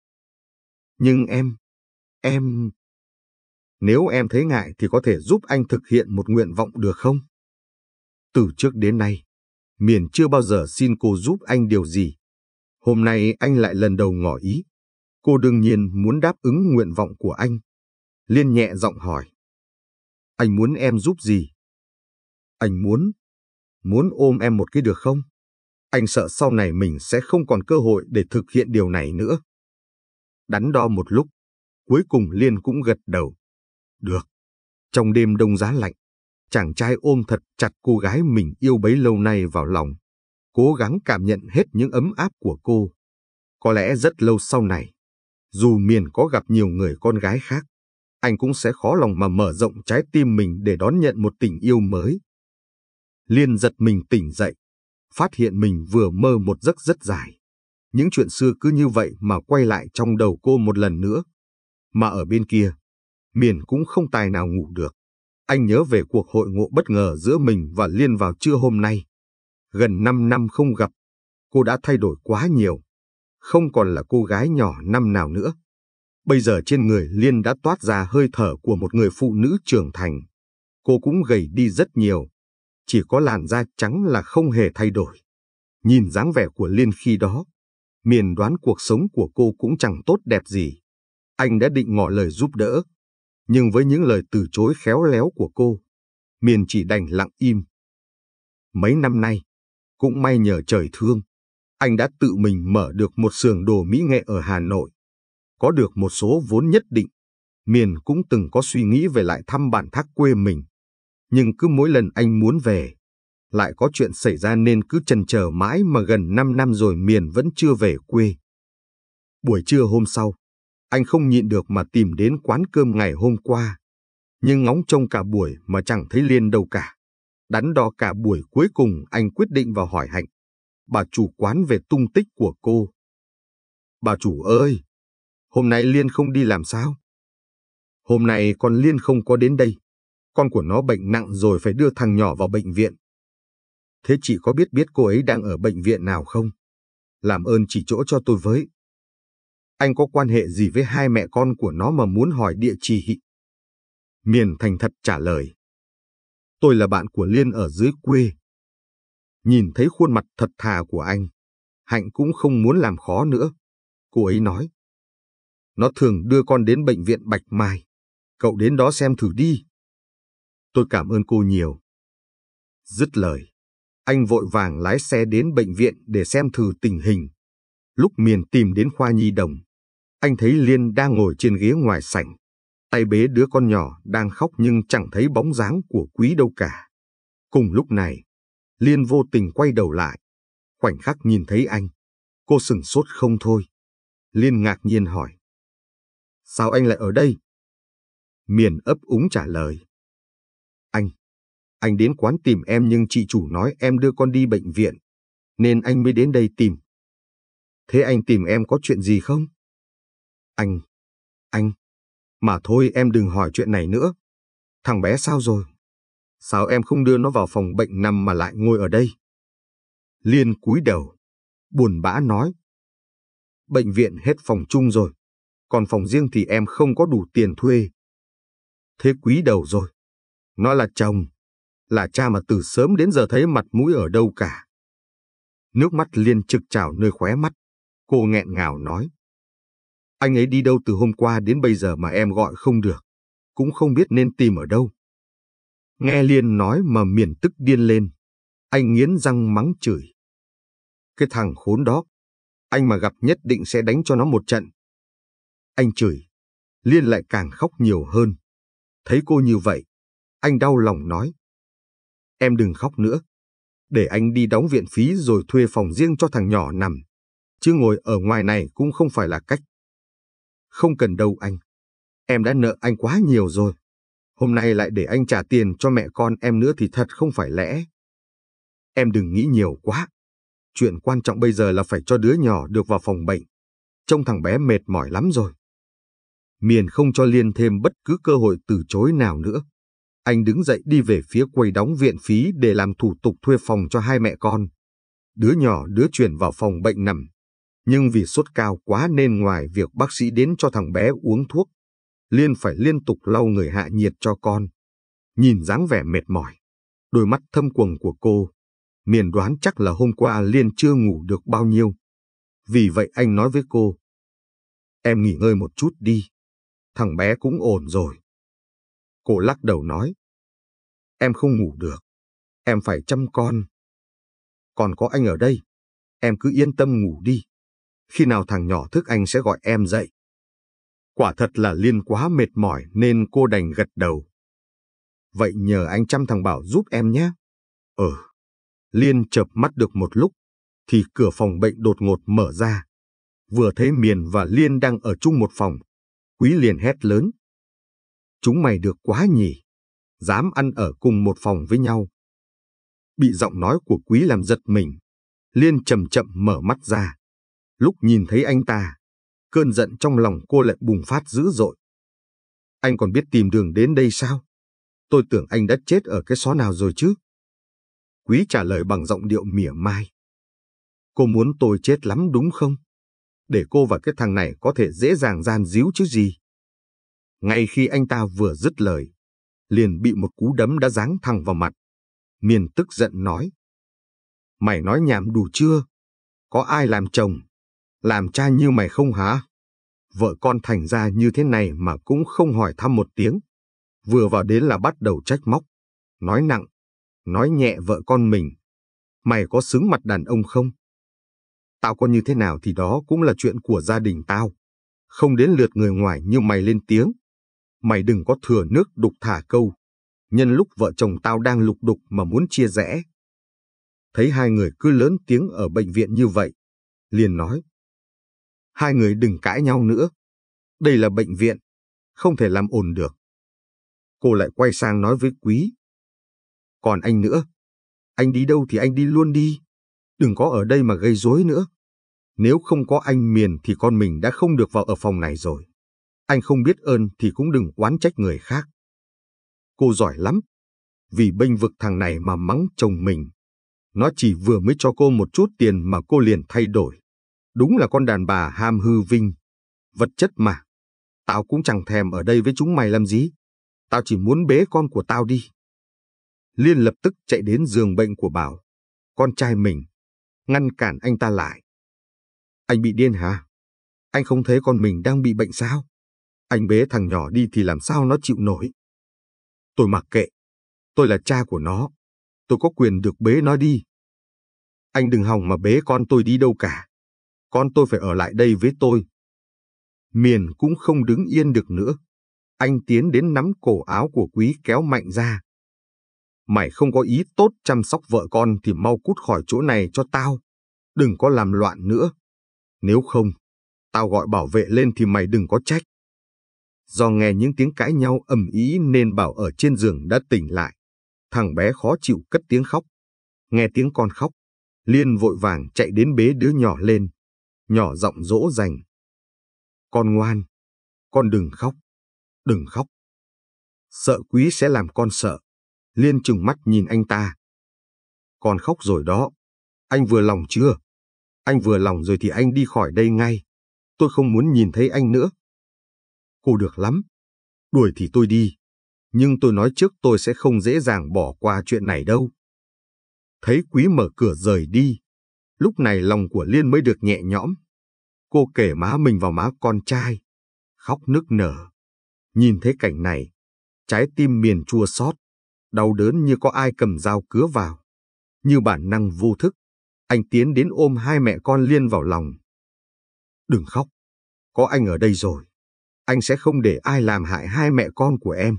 Nhưng em, em... Nếu em thấy ngại thì có thể giúp anh thực hiện một nguyện vọng được không? Từ trước đến nay, Miền chưa bao giờ xin cô giúp anh điều gì. Hôm nay anh lại lần đầu ngỏ ý. Cô đương nhiên muốn đáp ứng nguyện vọng của anh. Liên nhẹ giọng hỏi. Anh muốn em giúp gì? Anh muốn, muốn ôm em một cái được không? Anh sợ sau này mình sẽ không còn cơ hội để thực hiện điều này nữa. Đắn đo một lúc, cuối cùng Liên cũng gật đầu. Được. Trong đêm đông giá lạnh, chàng trai ôm thật chặt cô gái mình yêu bấy lâu nay vào lòng, cố gắng cảm nhận hết những ấm áp của cô. Có lẽ rất lâu sau này, dù miền có gặp nhiều người con gái khác, anh cũng sẽ khó lòng mà mở rộng trái tim mình để đón nhận một tình yêu mới. Liên giật mình tỉnh dậy, phát hiện mình vừa mơ một giấc rất dài. Những chuyện xưa cứ như vậy mà quay lại trong đầu cô một lần nữa. Mà ở bên kia, Miền cũng không tài nào ngủ được. Anh nhớ về cuộc hội ngộ bất ngờ giữa mình và Liên vào trưa hôm nay. Gần 5 năm không gặp, cô đã thay đổi quá nhiều. Không còn là cô gái nhỏ năm nào nữa. Bây giờ trên người Liên đã toát ra hơi thở của một người phụ nữ trưởng thành. Cô cũng gầy đi rất nhiều. Chỉ có làn da trắng là không hề thay đổi. Nhìn dáng vẻ của Liên khi đó, miền đoán cuộc sống của cô cũng chẳng tốt đẹp gì. Anh đã định ngỏ lời giúp đỡ, nhưng với những lời từ chối khéo léo của cô, miền chỉ đành lặng im. Mấy năm nay, cũng may nhờ trời thương, anh đã tự mình mở được một xưởng đồ mỹ nghệ ở Hà Nội. Có được một số vốn nhất định, miền cũng từng có suy nghĩ về lại thăm bản thác quê mình. Nhưng cứ mỗi lần anh muốn về, lại có chuyện xảy ra nên cứ chần chờ mãi mà gần 5 năm rồi Miền vẫn chưa về quê. Buổi trưa hôm sau, anh không nhịn được mà tìm đến quán cơm ngày hôm qua. Nhưng ngóng trông cả buổi mà chẳng thấy Liên đâu cả. Đắn đo cả buổi cuối cùng anh quyết định vào hỏi Hạnh, bà chủ quán về tung tích của cô. Bà chủ ơi, hôm nay Liên không đi làm sao? Hôm nay con Liên không có đến đây. Con của nó bệnh nặng rồi phải đưa thằng nhỏ vào bệnh viện. Thế chị có biết biết cô ấy đang ở bệnh viện nào không? Làm ơn chỉ chỗ cho tôi với. Anh có quan hệ gì với hai mẹ con của nó mà muốn hỏi địa chỉ? Miền thành thật trả lời. Tôi là bạn của Liên ở dưới quê. Nhìn thấy khuôn mặt thật thà của anh, Hạnh cũng không muốn làm khó nữa. Cô ấy nói. Nó thường đưa con đến bệnh viện Bạch Mai. Cậu đến đó xem thử đi. Tôi cảm ơn cô nhiều. Dứt lời, anh vội vàng lái xe đến bệnh viện để xem thử tình hình. Lúc miền tìm đến khoa nhi đồng, anh thấy Liên đang ngồi trên ghế ngoài sảnh, tay bế đứa con nhỏ đang khóc nhưng chẳng thấy bóng dáng của quý đâu cả. Cùng lúc này, Liên vô tình quay đầu lại, khoảnh khắc nhìn thấy anh, cô sừng sốt không thôi. Liên ngạc nhiên hỏi. Sao anh lại ở đây? Miền ấp úng trả lời. Anh, đến quán tìm em nhưng chị chủ nói em đưa con đi bệnh viện, nên anh mới đến đây tìm. Thế anh tìm em có chuyện gì không? Anh, anh, mà thôi em đừng hỏi chuyện này nữa. Thằng bé sao rồi? Sao em không đưa nó vào phòng bệnh nằm mà lại ngồi ở đây? Liên cúi đầu, buồn bã nói. Bệnh viện hết phòng chung rồi, còn phòng riêng thì em không có đủ tiền thuê. Thế quý đầu rồi. Nó là chồng, là cha mà từ sớm đến giờ thấy mặt mũi ở đâu cả. Nước mắt liên trực trào nơi khóe mắt. Cô nghẹn ngào nói. Anh ấy đi đâu từ hôm qua đến bây giờ mà em gọi không được. Cũng không biết nên tìm ở đâu. Nghe Liên nói mà miền tức điên lên. Anh nghiến răng mắng chửi. Cái thằng khốn đó, anh mà gặp nhất định sẽ đánh cho nó một trận. Anh chửi, Liên lại càng khóc nhiều hơn. Thấy cô như vậy, anh đau lòng nói. Em đừng khóc nữa. Để anh đi đóng viện phí rồi thuê phòng riêng cho thằng nhỏ nằm. Chứ ngồi ở ngoài này cũng không phải là cách. Không cần đâu anh. Em đã nợ anh quá nhiều rồi. Hôm nay lại để anh trả tiền cho mẹ con em nữa thì thật không phải lẽ. Em đừng nghĩ nhiều quá. Chuyện quan trọng bây giờ là phải cho đứa nhỏ được vào phòng bệnh. Trông thằng bé mệt mỏi lắm rồi. Miền không cho Liên thêm bất cứ cơ hội từ chối nào nữa. Anh đứng dậy đi về phía quầy đóng viện phí để làm thủ tục thuê phòng cho hai mẹ con. Đứa nhỏ đứa chuyển vào phòng bệnh nằm. Nhưng vì sốt cao quá nên ngoài việc bác sĩ đến cho thằng bé uống thuốc, Liên phải liên tục lau người hạ nhiệt cho con. Nhìn dáng vẻ mệt mỏi, đôi mắt thâm quầng của cô, miền đoán chắc là hôm qua Liên chưa ngủ được bao nhiêu. Vì vậy anh nói với cô, em nghỉ ngơi một chút đi, thằng bé cũng ổn rồi. Cô lắc đầu nói, em không ngủ được, em phải chăm con. Còn có anh ở đây, em cứ yên tâm ngủ đi. Khi nào thằng nhỏ thức anh sẽ gọi em dậy. Quả thật là Liên quá mệt mỏi nên cô đành gật đầu. Vậy nhờ anh chăm thằng Bảo giúp em nhé. Ừ. Liên chợp mắt được một lúc, thì cửa phòng bệnh đột ngột mở ra. Vừa thấy Miền và Liên đang ở chung một phòng, Quý liền hét lớn. Chúng mày được quá nhỉ, dám ăn ở cùng một phòng với nhau. Bị giọng nói của Quý làm giật mình, Liên chậm chậm mở mắt ra. Lúc nhìn thấy anh ta, cơn giận trong lòng cô lại bùng phát dữ dội. Anh còn biết tìm đường đến đây sao? Tôi tưởng anh đã chết ở cái xó nào rồi chứ? Quý trả lời bằng giọng điệu mỉa mai. Cô muốn tôi chết lắm đúng không? Để cô và cái thằng này có thể dễ dàng gian díu chứ gì? Ngay khi anh ta vừa dứt lời, liền bị một cú đấm đã giáng thẳng vào mặt. Miền tức giận nói. Mày nói nhảm đủ chưa? Có ai làm chồng, làm cha như mày không hả? Vợ con thành ra như thế này mà cũng không hỏi thăm một tiếng. Vừa vào đến là bắt đầu trách móc, nói nặng, nói nhẹ vợ con mình. Mày có xứng mặt đàn ông không? Tao có như thế nào thì đó cũng là chuyện của gia đình tao. Không đến lượt người ngoài như mày lên tiếng. Mày đừng có thừa nước đục thả câu. nhân lúc vợ chồng tao đang lục đục mà muốn chia rẽ. Thấy hai người cứ lớn tiếng ở bệnh viện như vậy, liền nói. Hai người đừng cãi nhau nữa. Đây là bệnh viện, không thể làm ồn được. Cô lại quay sang nói với Quý. Còn anh nữa, anh đi đâu thì anh đi luôn đi. Đừng có ở đây mà gây rối nữa. Nếu không có anh Miền thì con mình đã không được vào ở phòng này rồi. Anh không biết ơn thì cũng đừng oán trách người khác. Cô giỏi lắm. Vì bênh vực thằng này mà mắng chồng mình. Nó chỉ vừa mới cho cô một chút tiền mà cô liền thay đổi. Đúng là con đàn bà ham hư vinh. Vật chất mà. Tao cũng chẳng thèm ở đây với chúng mày làm gì. Tao chỉ muốn bế con của tao đi. Liên lập tức chạy đến giường bệnh của Bảo. Con trai mình. Ngăn cản anh ta lại. Anh bị điên hả? Anh không thấy con mình đang bị bệnh sao? Anh bế thằng nhỏ đi thì làm sao nó chịu nổi? Tôi mặc kệ. Tôi là cha của nó. Tôi có quyền được bế nó đi. Anh đừng hòng mà bế con tôi đi đâu cả. Con tôi phải ở lại đây với tôi. Miền cũng không đứng yên được nữa. Anh tiến đến nắm cổ áo của quý kéo mạnh ra. Mày không có ý tốt chăm sóc vợ con thì mau cút khỏi chỗ này cho tao. Đừng có làm loạn nữa. Nếu không, tao gọi bảo vệ lên thì mày đừng có trách. Do nghe những tiếng cãi nhau ầm ý nên Bảo ở trên giường đã tỉnh lại. Thằng bé khó chịu cất tiếng khóc. Nghe tiếng con khóc, Liên vội vàng chạy đến bế đứa nhỏ lên, nhỏ giọng dỗ dành. Con ngoan, con đừng khóc, đừng khóc. Sợ quý sẽ làm con sợ. Liên trừng mắt nhìn anh ta. Con khóc rồi đó, anh vừa lòng chưa? Anh vừa lòng rồi thì anh đi khỏi đây ngay. Tôi không muốn nhìn thấy anh nữa. Cô được lắm. Đuổi thì tôi đi. Nhưng tôi nói trước tôi sẽ không dễ dàng bỏ qua chuyện này đâu. Thấy quý mở cửa rời đi. Lúc này lòng của Liên mới được nhẹ nhõm. Cô kể má mình vào má con trai. Khóc nức nở. Nhìn thấy cảnh này, trái tim miền chua xót, đau đớn như có ai cầm dao cứa vào. Như bản năng vô thức, anh tiến đến ôm hai mẹ con Liên vào lòng. Đừng khóc, có anh ở đây rồi. Anh sẽ không để ai làm hại hai mẹ con của em.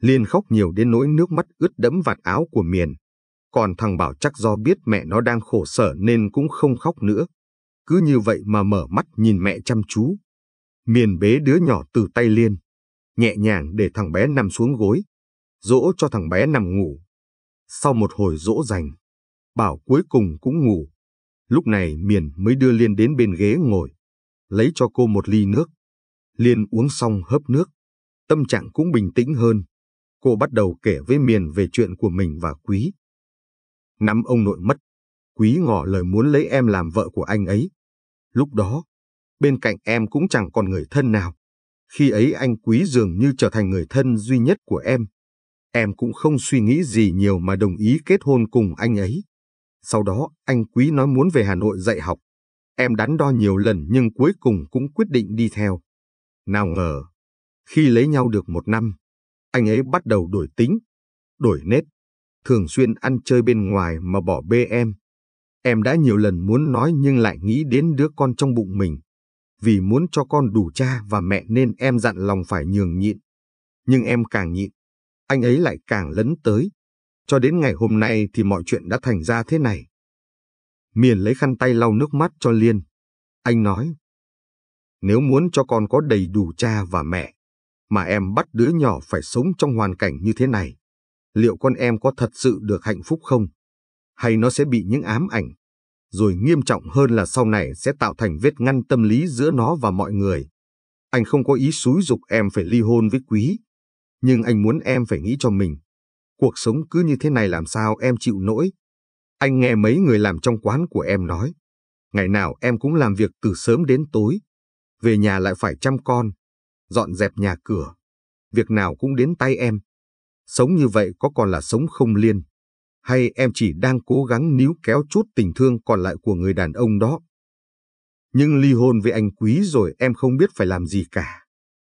Liên khóc nhiều đến nỗi nước mắt ướt đẫm vạt áo của Miền. Còn thằng Bảo chắc do biết mẹ nó đang khổ sở nên cũng không khóc nữa. Cứ như vậy mà mở mắt nhìn mẹ chăm chú. Miền bế đứa nhỏ từ tay Liên, nhẹ nhàng để thằng bé nằm xuống gối, dỗ cho thằng bé nằm ngủ. Sau một hồi dỗ dành, Bảo cuối cùng cũng ngủ. Lúc này Miền mới đưa Liên đến bên ghế ngồi, lấy cho cô một ly nước. Liên uống xong hớp nước, tâm trạng cũng bình tĩnh hơn. Cô bắt đầu kể với Miền về chuyện của mình và Quý. Năm ông nội mất, Quý ngỏ lời muốn lấy em làm vợ của anh ấy. Lúc đó, bên cạnh em cũng chẳng còn người thân nào. Khi ấy anh Quý dường như trở thành người thân duy nhất của em. Em cũng không suy nghĩ gì nhiều mà đồng ý kết hôn cùng anh ấy. Sau đó, anh Quý nói muốn về Hà Nội dạy học. Em đắn đo nhiều lần nhưng cuối cùng cũng quyết định đi theo. Nào ngờ, khi lấy nhau được một năm, anh ấy bắt đầu đổi tính, đổi nết, thường xuyên ăn chơi bên ngoài mà bỏ bê em. Em đã nhiều lần muốn nói nhưng lại nghĩ đến đứa con trong bụng mình. Vì muốn cho con đủ cha và mẹ nên em dặn lòng phải nhường nhịn. Nhưng em càng nhịn, anh ấy lại càng lấn tới. Cho đến ngày hôm nay thì mọi chuyện đã thành ra thế này. Miền lấy khăn tay lau nước mắt cho Liên. Anh nói, nếu muốn cho con có đầy đủ cha và mẹ, mà em bắt đứa nhỏ phải sống trong hoàn cảnh như thế này, liệu con em có thật sự được hạnh phúc không? Hay nó sẽ bị những ám ảnh, rồi nghiêm trọng hơn là sau này sẽ tạo thành vết ngăn tâm lý giữa nó và mọi người. Anh không có ý xúi dục em phải ly hôn với quý, nhưng anh muốn em phải nghĩ cho mình. Cuộc sống cứ như thế này làm sao em chịu nổi? Anh nghe mấy người làm trong quán của em nói, ngày nào em cũng làm việc từ sớm đến tối, về nhà lại phải chăm con, dọn dẹp nhà cửa. Việc nào cũng đến tay em. Sống như vậy có còn là sống không liên? Hay em chỉ đang cố gắng níu kéo chút tình thương còn lại của người đàn ông đó? Nhưng ly hôn với anh quý rồi em không biết phải làm gì cả.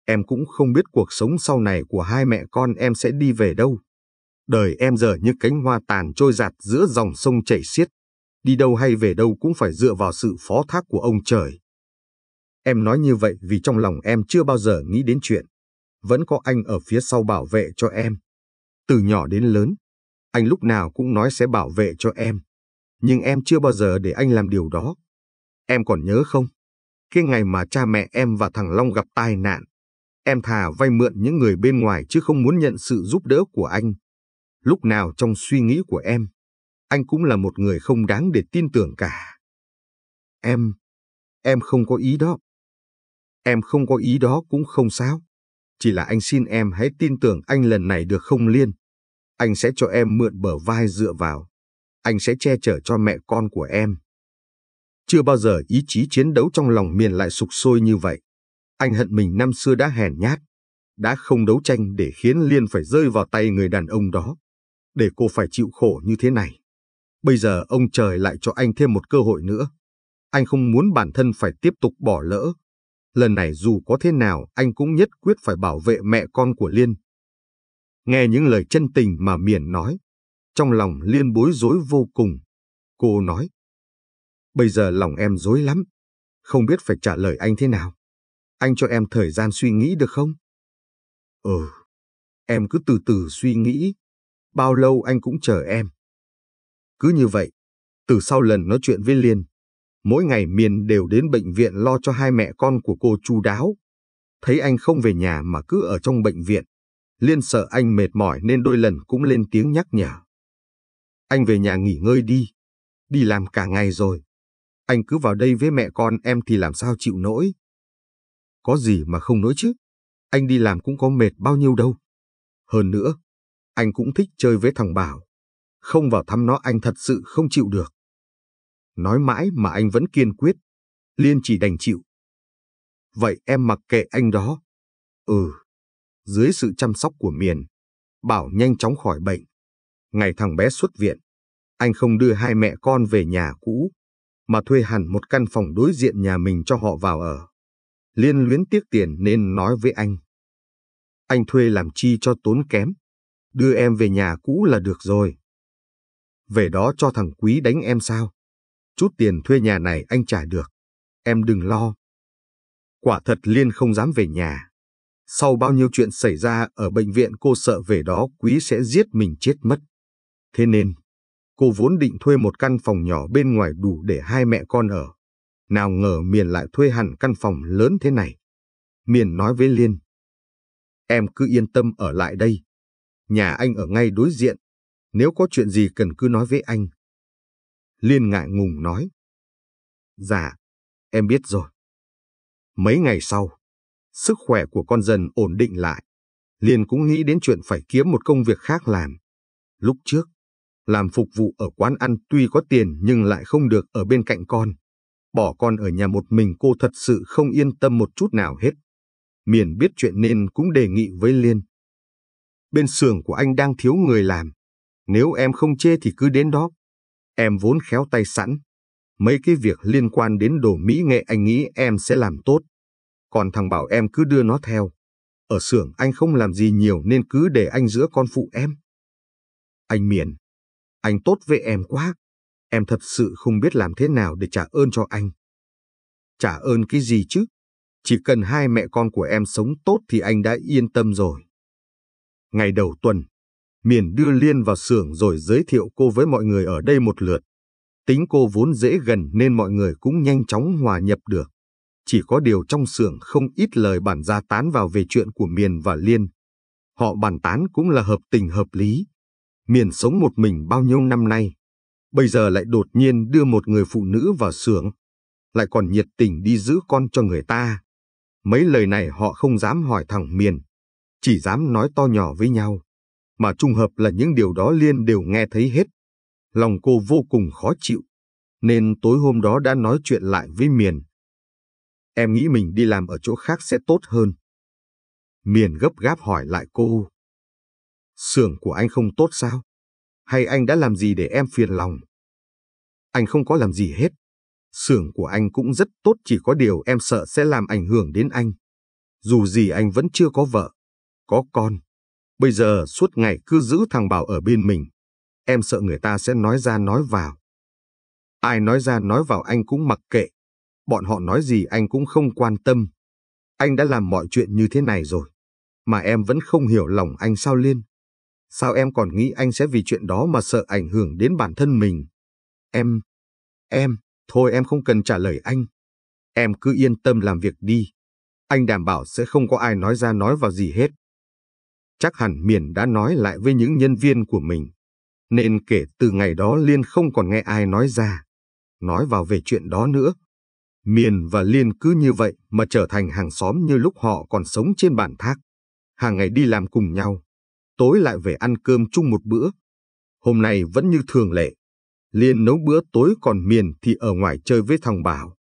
Em cũng không biết cuộc sống sau này của hai mẹ con em sẽ đi về đâu. Đời em giờ như cánh hoa tàn trôi giạt giữa dòng sông chảy xiết. Đi đâu hay về đâu cũng phải dựa vào sự phó thác của ông trời. Em nói như vậy vì trong lòng em chưa bao giờ nghĩ đến chuyện. Vẫn có anh ở phía sau bảo vệ cho em. Từ nhỏ đến lớn, anh lúc nào cũng nói sẽ bảo vệ cho em. Nhưng em chưa bao giờ để anh làm điều đó. Em còn nhớ không? Cái ngày mà cha mẹ em và thằng Long gặp tai nạn, em thà vay mượn những người bên ngoài chứ không muốn nhận sự giúp đỡ của anh. Lúc nào trong suy nghĩ của em, anh cũng là một người không đáng để tin tưởng cả. Em, em không có ý đó. Em không có ý đó cũng không sao. Chỉ là anh xin em hãy tin tưởng anh lần này được không Liên. Anh sẽ cho em mượn bờ vai dựa vào. Anh sẽ che chở cho mẹ con của em. Chưa bao giờ ý chí chiến đấu trong lòng miền lại sục sôi như vậy. Anh hận mình năm xưa đã hèn nhát, đã không đấu tranh để khiến Liên phải rơi vào tay người đàn ông đó, để cô phải chịu khổ như thế này. Bây giờ ông trời lại cho anh thêm một cơ hội nữa. Anh không muốn bản thân phải tiếp tục bỏ lỡ. Lần này dù có thế nào anh cũng nhất quyết phải bảo vệ mẹ con của Liên. Nghe những lời chân tình mà Miền nói, trong lòng Liên bối rối vô cùng. Cô nói, bây giờ lòng em rối lắm, không biết phải trả lời anh thế nào. Anh cho em thời gian suy nghĩ được không? Ừ, em cứ từ từ suy nghĩ, bao lâu anh cũng chờ em. Cứ như vậy, từ sau lần nói chuyện với Liên, mỗi ngày Miền đều đến bệnh viện lo cho hai mẹ con của cô chu đáo. Thấy anh không về nhà mà cứ ở trong bệnh viện, Liên sợ anh mệt mỏi nên đôi lần cũng lên tiếng nhắc nhở. Anh về nhà nghỉ ngơi đi, đi làm cả ngày rồi. Anh cứ vào đây với mẹ con em thì làm sao chịu nổi. Có gì mà không nổi chứ, anh đi làm cũng có mệt bao nhiêu đâu. Hơn nữa, anh cũng thích chơi với thằng Bảo. Không vào thăm nó anh thật sự không chịu được. Nói mãi mà anh vẫn kiên quyết. Liên chỉ đành chịu. Vậy em mặc kệ anh đó. Ừ. Dưới sự chăm sóc của Miền, Bảo nhanh chóng khỏi bệnh. Ngày thằng bé xuất viện, anh không đưa hai mẹ con về nhà cũ, mà thuê hẳn một căn phòng đối diện nhà mình cho họ vào ở. Liên luyến tiếc tiền nên nói với anh. Anh thuê làm chi cho tốn kém, đưa em về nhà cũ là được rồi. Về đó cho thằng Quý đánh em sao? Chút tiền thuê nhà này anh trả được. Em đừng lo. Quả thật Liên không dám về nhà. Sau bao nhiêu chuyện xảy ra ở bệnh viện cô sợ về đó Quý sẽ giết mình chết mất. Thế nên, cô vốn định thuê một căn phòng nhỏ bên ngoài đủ để hai mẹ con ở. Nào ngờ Miền lại thuê hẳn căn phòng lớn thế này. Miền nói với Liên. Em cứ yên tâm ở lại đây. Nhà anh ở ngay đối diện, nếu có chuyện gì cần cứ nói với anh. Liên ngại ngùng nói. Dạ, em biết rồi. Mấy ngày sau, sức khỏe của con dần ổn định lại. Liên cũng nghĩ đến chuyện phải kiếm một công việc khác làm. Lúc trước, làm phục vụ ở quán ăn tuy có tiền nhưng lại không được ở bên cạnh con. Bỏ con ở nhà một mình cô thật sự không yên tâm một chút nào hết. Miền biết chuyện nên cũng đề nghị với Liên. Bên xưởng của anh đang thiếu người làm. Nếu em không chê thì cứ đến đó. Em vốn khéo tay sẵn. Mấy cái việc liên quan đến đồ mỹ nghệ anh nghĩ em sẽ làm tốt. Còn thằng bảo em cứ đưa nó theo. Ở xưởng anh không làm gì nhiều nên cứ để anh giữa con phụ em. Anh miền. Anh tốt với em quá. Em thật sự không biết làm thế nào để trả ơn cho anh. Trả ơn cái gì chứ? Chỉ cần hai mẹ con của em sống tốt thì anh đã yên tâm rồi. Ngày đầu tuần, Miền đưa Liên vào xưởng rồi giới thiệu cô với mọi người ở đây một lượt. Tính cô vốn dễ gần nên mọi người cũng nhanh chóng hòa nhập được. Chỉ có điều trong xưởng không ít lời bản ra tán vào về chuyện của Miền và Liên. Họ bàn tán cũng là hợp tình hợp lý. Miền sống một mình bao nhiêu năm nay. Bây giờ lại đột nhiên đưa một người phụ nữ vào xưởng. Lại còn nhiệt tình đi giữ con cho người ta. Mấy lời này họ không dám hỏi thẳng Miền. Chỉ dám nói to nhỏ với nhau mà trùng hợp là những điều đó Liên đều nghe thấy hết. Lòng cô vô cùng khó chịu, nên tối hôm đó đã nói chuyện lại với Miền. Em nghĩ mình đi làm ở chỗ khác sẽ tốt hơn. Miền gấp gáp hỏi lại cô. Xưởng của anh không tốt sao? Hay anh đã làm gì để em phiền lòng? Anh không có làm gì hết. Xưởng của anh cũng rất tốt chỉ có điều em sợ sẽ làm ảnh hưởng đến anh. Dù gì anh vẫn chưa có vợ, có con. Bây giờ suốt ngày cứ giữ thằng Bảo ở bên mình. Em sợ người ta sẽ nói ra nói vào. Ai nói ra nói vào anh cũng mặc kệ. Bọn họ nói gì anh cũng không quan tâm. Anh đã làm mọi chuyện như thế này rồi. Mà em vẫn không hiểu lòng anh sao Liên. Sao em còn nghĩ anh sẽ vì chuyện đó mà sợ ảnh hưởng đến bản thân mình? Em, em, thôi em không cần trả lời anh. Em cứ yên tâm làm việc đi. Anh đảm bảo sẽ không có ai nói ra nói vào gì hết. Chắc hẳn Miền đã nói lại với những nhân viên của mình. Nên kể từ ngày đó Liên không còn nghe ai nói ra, nói vào về chuyện đó nữa. Miền và Liên cứ như vậy mà trở thành hàng xóm như lúc họ còn sống trên bản thác. Hàng ngày đi làm cùng nhau, tối lại về ăn cơm chung một bữa. Hôm nay vẫn như thường lệ. Liên nấu bữa tối còn Miền thì ở ngoài chơi với thằng Bảo.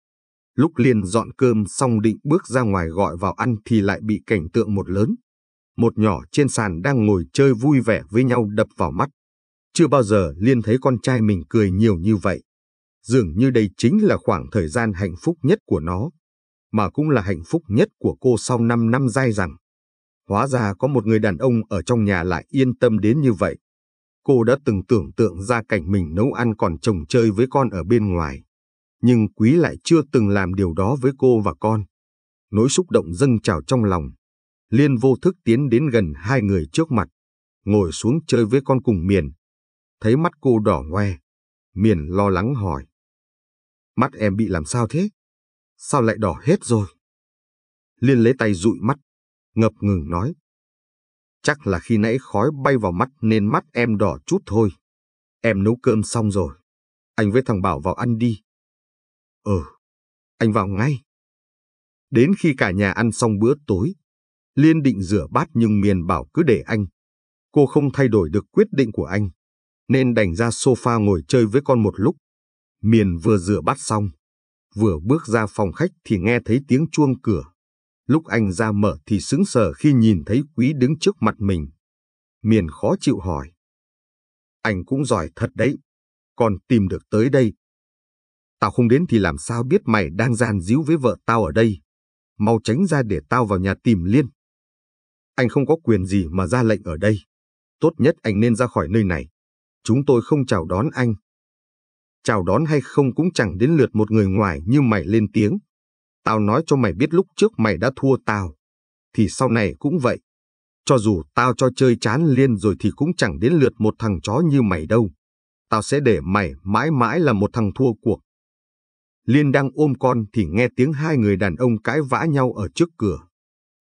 Lúc Liên dọn cơm xong định bước ra ngoài gọi vào ăn thì lại bị cảnh tượng một lớn. Một nhỏ trên sàn đang ngồi chơi vui vẻ với nhau đập vào mắt. Chưa bao giờ Liên thấy con trai mình cười nhiều như vậy. Dường như đây chính là khoảng thời gian hạnh phúc nhất của nó, mà cũng là hạnh phúc nhất của cô sau 5 năm dai dẳng. Hóa ra có một người đàn ông ở trong nhà lại yên tâm đến như vậy. Cô đã từng tưởng tượng ra cảnh mình nấu ăn còn chồng chơi với con ở bên ngoài. Nhưng Quý lại chưa từng làm điều đó với cô và con. Nỗi xúc động dâng trào trong lòng. Liên vô thức tiến đến gần hai người trước mặt, ngồi xuống chơi với con cùng Miền. Thấy mắt cô đỏ hoe, Miền lo lắng hỏi. Mắt em bị làm sao thế? Sao lại đỏ hết rồi? Liên lấy tay dụi mắt, ngập ngừng nói. Chắc là khi nãy khói bay vào mắt nên mắt em đỏ chút thôi. Em nấu cơm xong rồi. Anh với thằng Bảo vào ăn đi. Ừ, anh vào ngay. Đến khi cả nhà ăn xong bữa tối, Liên định rửa bát nhưng Miền bảo cứ để anh. Cô không thay đổi được quyết định của anh, nên đành ra sofa ngồi chơi với con một lúc. Miền vừa rửa bát xong, vừa bước ra phòng khách thì nghe thấy tiếng chuông cửa. Lúc anh ra mở thì sững sờ khi nhìn thấy Quý đứng trước mặt mình. Miền khó chịu hỏi. Anh cũng giỏi thật đấy, còn tìm được tới đây. Tao không đến thì làm sao biết mày đang gian díu với vợ tao ở đây. Mau tránh ra để tao vào nhà tìm Liên. Anh không có quyền gì mà ra lệnh ở đây. Tốt nhất anh nên ra khỏi nơi này. Chúng tôi không chào đón anh. Chào đón hay không cũng chẳng đến lượt một người ngoài như mày lên tiếng. Tao nói cho mày biết lúc trước mày đã thua tao. Thì sau này cũng vậy. Cho dù tao cho chơi chán liên rồi thì cũng chẳng đến lượt một thằng chó như mày đâu. Tao sẽ để mày mãi mãi là một thằng thua cuộc. Liên đang ôm con thì nghe tiếng hai người đàn ông cãi vã nhau ở trước cửa.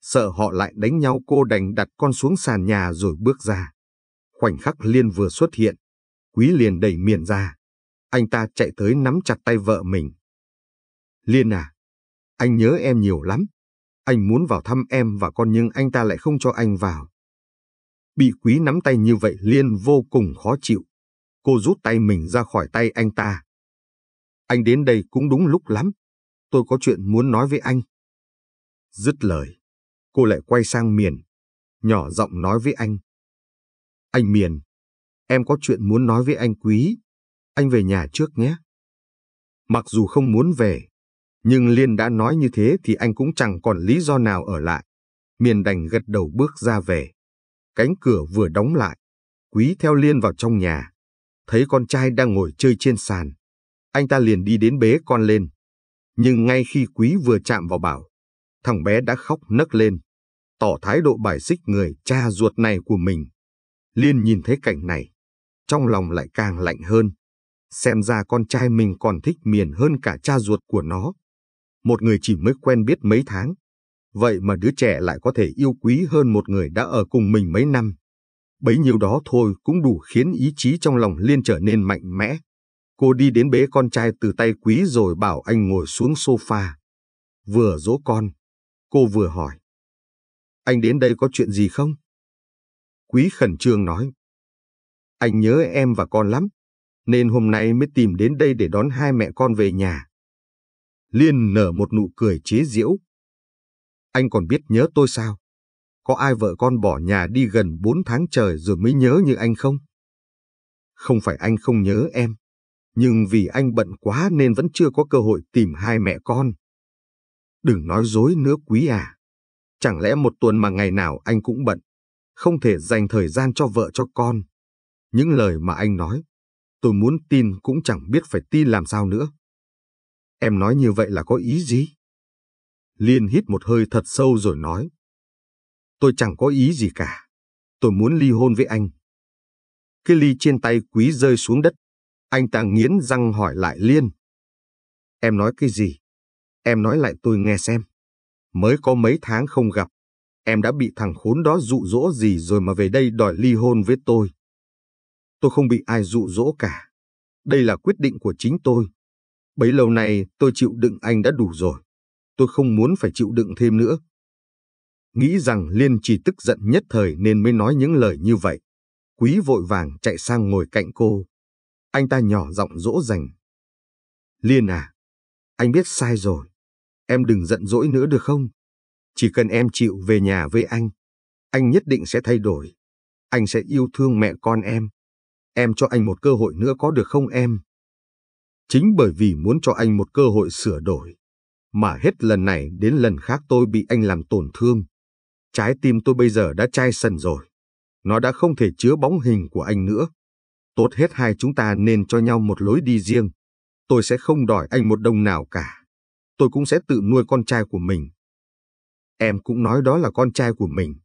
Sợ họ lại đánh nhau cô đành đặt con xuống sàn nhà rồi bước ra. Khoảnh khắc Liên vừa xuất hiện, Quý liền đẩy miền ra. Anh ta chạy tới nắm chặt tay vợ mình. Liên à, anh nhớ em nhiều lắm. Anh muốn vào thăm em và con nhưng anh ta lại không cho anh vào. Bị quý nắm tay như vậy Liên vô cùng khó chịu. Cô rút tay mình ra khỏi tay anh ta. Anh đến đây cũng đúng lúc lắm. Tôi có chuyện muốn nói với anh. Dứt lời, cô lại quay sang Miền, nhỏ giọng nói với anh. Anh Miền, em có chuyện muốn nói với anh Quý. Anh về nhà trước nhé. Mặc dù không muốn về, nhưng Liên đã nói như thế thì anh cũng chẳng còn lý do nào ở lại. Miền đành gật đầu bước ra về. Cánh cửa vừa đóng lại, Quý theo Liên vào trong nhà. Thấy con trai đang ngồi chơi trên sàn. Anh ta liền đi đến bế con lên. Nhưng ngay khi Quý vừa chạm vào Bảo, thằng bé đã khóc nấc lên, tỏ thái độ bài xích người cha ruột này của mình. Liên nhìn thấy cảnh này, trong lòng lại càng lạnh hơn. Xem ra con trai mình còn thích miền hơn cả cha ruột của nó. Một người chỉ mới quen biết mấy tháng. Vậy mà đứa trẻ lại có thể yêu quý hơn một người đã ở cùng mình mấy năm. Bấy nhiêu đó thôi cũng đủ khiến ý chí trong lòng Liên trở nên mạnh mẽ. Cô đi đến bế con trai từ tay quý rồi bảo anh ngồi xuống sofa. Vừa dỗ con, cô vừa hỏi. Anh đến đây có chuyện gì không? Quý khẩn trương nói. Anh nhớ em và con lắm, nên hôm nay mới tìm đến đây để đón hai mẹ con về nhà. Liên nở một nụ cười chế giễu. Anh còn biết nhớ tôi sao? Có ai vợ con bỏ nhà đi gần bốn tháng trời rồi mới nhớ như anh không? Không phải anh không nhớ em, nhưng vì anh bận quá nên vẫn chưa có cơ hội tìm hai mẹ con. Đừng nói dối nữa quý à. Chẳng lẽ một tuần mà ngày nào anh cũng bận, không thể dành thời gian cho vợ cho con. Những lời mà anh nói, tôi muốn tin cũng chẳng biết phải tin làm sao nữa. Em nói như vậy là có ý gì? Liên hít một hơi thật sâu rồi nói. Tôi chẳng có ý gì cả. Tôi muốn ly hôn với anh. Cái ly trên tay quý rơi xuống đất. Anh ta nghiến răng hỏi lại Liên. Em nói cái gì? Em nói lại tôi nghe xem. Mới có mấy tháng không gặp. Em đã bị thằng khốn đó dụ dỗ gì rồi mà về đây đòi ly hôn với tôi. Tôi không bị ai dụ dỗ cả. Đây là quyết định của chính tôi. Bấy lâu nay tôi chịu đựng anh đã đủ rồi. Tôi không muốn phải chịu đựng thêm nữa. Nghĩ rằng Liên chỉ tức giận nhất thời nên mới nói những lời như vậy. Quý vội vàng chạy sang ngồi cạnh cô. Anh ta nhỏ giọng dỗ dành. Liên à, anh biết sai rồi. Em đừng giận dỗi nữa được không? Chỉ cần em chịu về nhà với anh, anh nhất định sẽ thay đổi. Anh sẽ yêu thương mẹ con em. Em cho anh một cơ hội nữa có được không em? Chính bởi vì muốn cho anh một cơ hội sửa đổi, mà hết lần này đến lần khác tôi bị anh làm tổn thương. Trái tim tôi bây giờ đã chai sần rồi. Nó đã không thể chứa bóng hình của anh nữa. Tốt hết hai chúng ta nên cho nhau một lối đi riêng. Tôi sẽ không đòi anh một đồng nào cả. Tôi cũng sẽ tự nuôi con trai của mình. Em cũng nói đó là con trai của mình.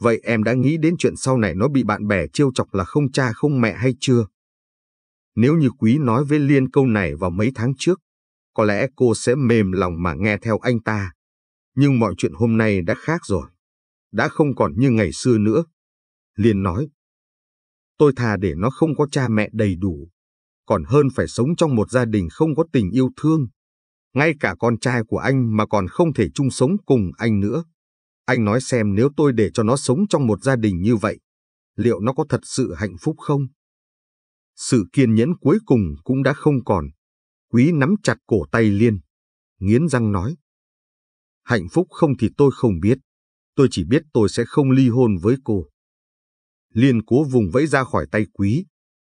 Vậy em đã nghĩ đến chuyện sau này nó bị bạn bè trêu chọc là không cha không mẹ hay chưa? Nếu như Quý nói với Liên câu này vào mấy tháng trước, có lẽ cô sẽ mềm lòng mà nghe theo anh ta. Nhưng mọi chuyện hôm nay đã khác rồi. Đã không còn như ngày xưa nữa. Liên nói, tôi thà để nó không có cha mẹ đầy đủ, còn hơn phải sống trong một gia đình không có tình yêu thương. Ngay cả con trai của anh mà còn không thể chung sống cùng anh nữa. Anh nói xem nếu tôi để cho nó sống trong một gia đình như vậy, liệu nó có thật sự hạnh phúc không? Sự kiên nhẫn cuối cùng cũng đã không còn. Quý nắm chặt cổ tay Liên, nghiến răng nói. Hạnh phúc không thì tôi không biết. Tôi chỉ biết tôi sẽ không ly hôn với cô. Liên cố vùng vẫy ra khỏi tay Quý.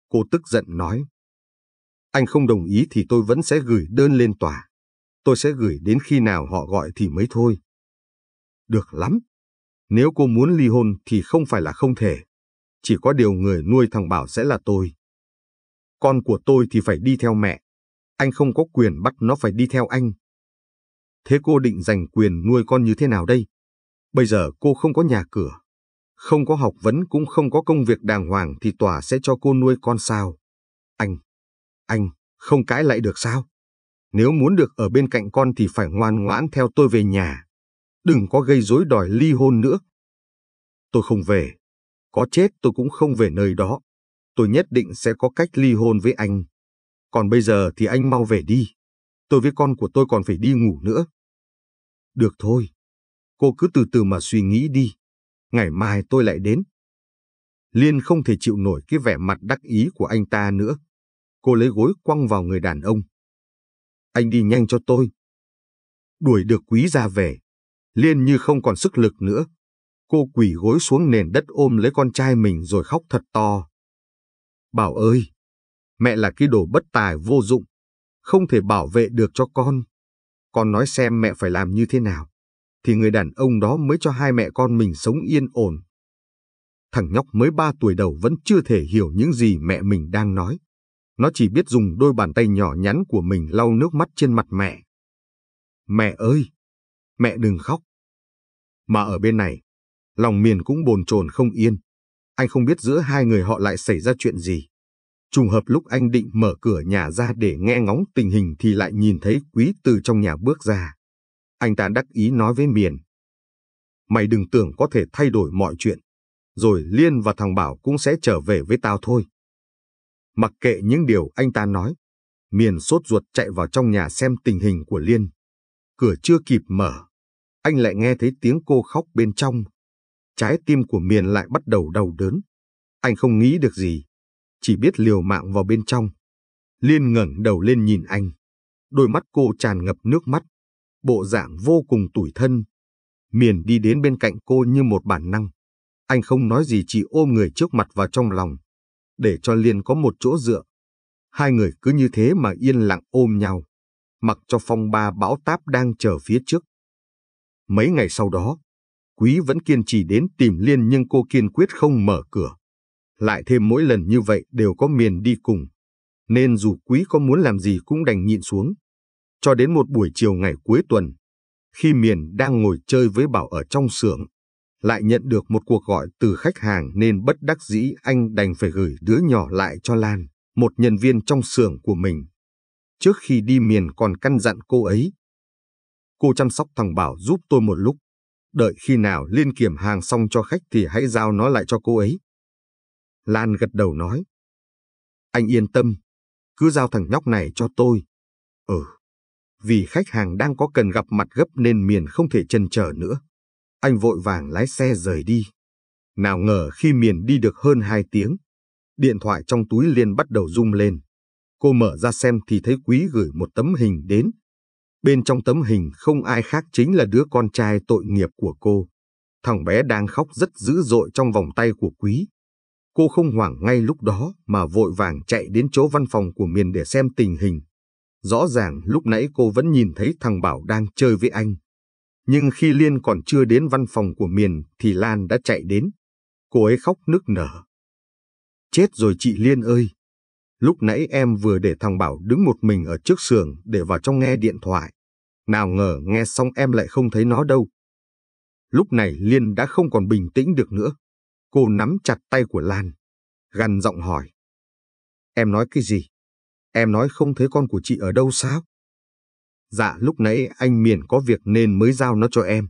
Cô tức giận nói. Anh không đồng ý thì tôi vẫn sẽ gửi đơn lên tòa. Tôi sẽ gửi đến khi nào họ gọi thì mới thôi. Được lắm. Nếu cô muốn ly hôn thì không phải là không thể. Chỉ có điều người nuôi thằng Bảo sẽ là tôi. Con của tôi thì phải đi theo mẹ. Anh không có quyền bắt nó phải đi theo anh. Thế cô định giành quyền nuôi con như thế nào đây? Bây giờ cô không có nhà cửa, không có học vấn cũng không có công việc đàng hoàng thì tòa sẽ cho cô nuôi con sao? Anh, anh, không cãi lại được sao? Nếu muốn được ở bên cạnh con thì phải ngoan ngoãn theo tôi về nhà. Đừng có gây rối đòi ly hôn nữa. Tôi không về. Có chết tôi cũng không về nơi đó. Tôi nhất định sẽ có cách ly hôn với anh. Còn bây giờ thì anh mau về đi. Tôi với con của tôi còn phải đi ngủ nữa. Được thôi. Cô cứ từ từ mà suy nghĩ đi. Ngày mai tôi lại đến. Liên không thể chịu nổi cái vẻ mặt đắc ý của anh ta nữa. Cô lấy gối quăng vào người đàn ông. Anh đi nhanh cho tôi. Đuổi được quý ra về. Liên như không còn sức lực nữa. Cô quỳ gối xuống nền đất ôm lấy con trai mình rồi khóc thật to. Bảo ơi! Mẹ là cái đồ bất tài vô dụng. Không thể bảo vệ được cho con. Con nói xem mẹ phải làm như thế nào. Thì người đàn ông đó mới cho hai mẹ con mình sống yên ổn. Thằng nhóc mới ba tuổi đầu vẫn chưa thể hiểu những gì mẹ mình đang nói. Nó chỉ biết dùng đôi bàn tay nhỏ nhắn của mình lau nước mắt trên mặt mẹ. Mẹ ơi! Mẹ đừng khóc. Mà ở bên này, lòng miền cũng bồn chồn không yên. Anh không biết giữa hai người họ lại xảy ra chuyện gì. Trùng hợp lúc anh định mở cửa nhà ra để nghe ngóng tình hình thì lại nhìn thấy quý từ trong nhà bước ra. Anh ta đắc ý nói với miền. Mày đừng tưởng có thể thay đổi mọi chuyện. Rồi Liên và thằng Bảo cũng sẽ trở về với tao thôi. Mặc kệ những điều anh ta nói, Miền sốt ruột chạy vào trong nhà xem tình hình của Liên. Cửa chưa kịp mở, anh lại nghe thấy tiếng cô khóc bên trong. Trái tim của Miền lại bắt đầu đau đớn. Anh không nghĩ được gì, chỉ biết liều mạng vào bên trong. Liên ngẩng đầu lên nhìn anh. Đôi mắt cô tràn ngập nước mắt, bộ dạng vô cùng tủi thân. Miền đi đến bên cạnh cô như một bản năng. Anh không nói gì chỉ ôm người trước mặt vào trong lòng để cho Liên có một chỗ dựa. Hai người cứ như thế mà yên lặng ôm nhau, mặc cho phong ba bão táp đang chờ phía trước. Mấy ngày sau đó, Quý vẫn kiên trì đến tìm Liên nhưng cô kiên quyết không mở cửa. Lại thêm mỗi lần như vậy đều có miền đi cùng, nên dù Quý có muốn làm gì cũng đành nhịn xuống. Cho đến một buổi chiều ngày cuối tuần, khi miền đang ngồi chơi với Bảo ở trong xưởng, lại nhận được một cuộc gọi từ khách hàng nên bất đắc dĩ anh đành phải gửi đứa nhỏ lại cho Lan, một nhân viên trong xưởng của mình. Trước khi đi miền còn căn dặn cô ấy. Cô chăm sóc thằng Bảo giúp tôi một lúc. Đợi khi nào liên kiểm hàng xong cho khách thì hãy giao nó lại cho cô ấy. Lan gật đầu nói. Anh yên tâm, cứ giao thằng nhóc này cho tôi. Ừ, vì khách hàng đang có cần gặp mặt gấp nên miền không thể chần chờ nữa. Anh vội vàng lái xe rời đi. Nào ngờ khi miền đi được hơn hai tiếng, điện thoại trong túi liền bắt đầu rung lên. Cô mở ra xem thì thấy Quý gửi một tấm hình đến. Bên trong tấm hình không ai khác chính là đứa con trai tội nghiệp của cô. Thằng bé đang khóc rất dữ dội trong vòng tay của Quý. Cô không hoảng ngay lúc đó mà vội vàng chạy đến chỗ văn phòng của Miền để xem tình hình. Rõ ràng lúc nãy cô vẫn nhìn thấy thằng Bảo đang chơi với anh. Nhưng khi Liên còn chưa đến văn phòng của Miền thì Lan đã chạy đến. Cô ấy khóc nức nở. Chết rồi chị Liên ơi! Lúc nãy em vừa để thằng Bảo đứng một mình ở trước sườn để vào trong nghe điện thoại. Nào ngờ nghe xong em lại không thấy nó đâu. Lúc này Liên đã không còn bình tĩnh được nữa. Cô nắm chặt tay của Lan, gằn giọng hỏi. Em nói cái gì? Em nói không thấy con của chị ở đâu sao? Dạ lúc nãy anh Miền có việc nên mới giao nó cho em.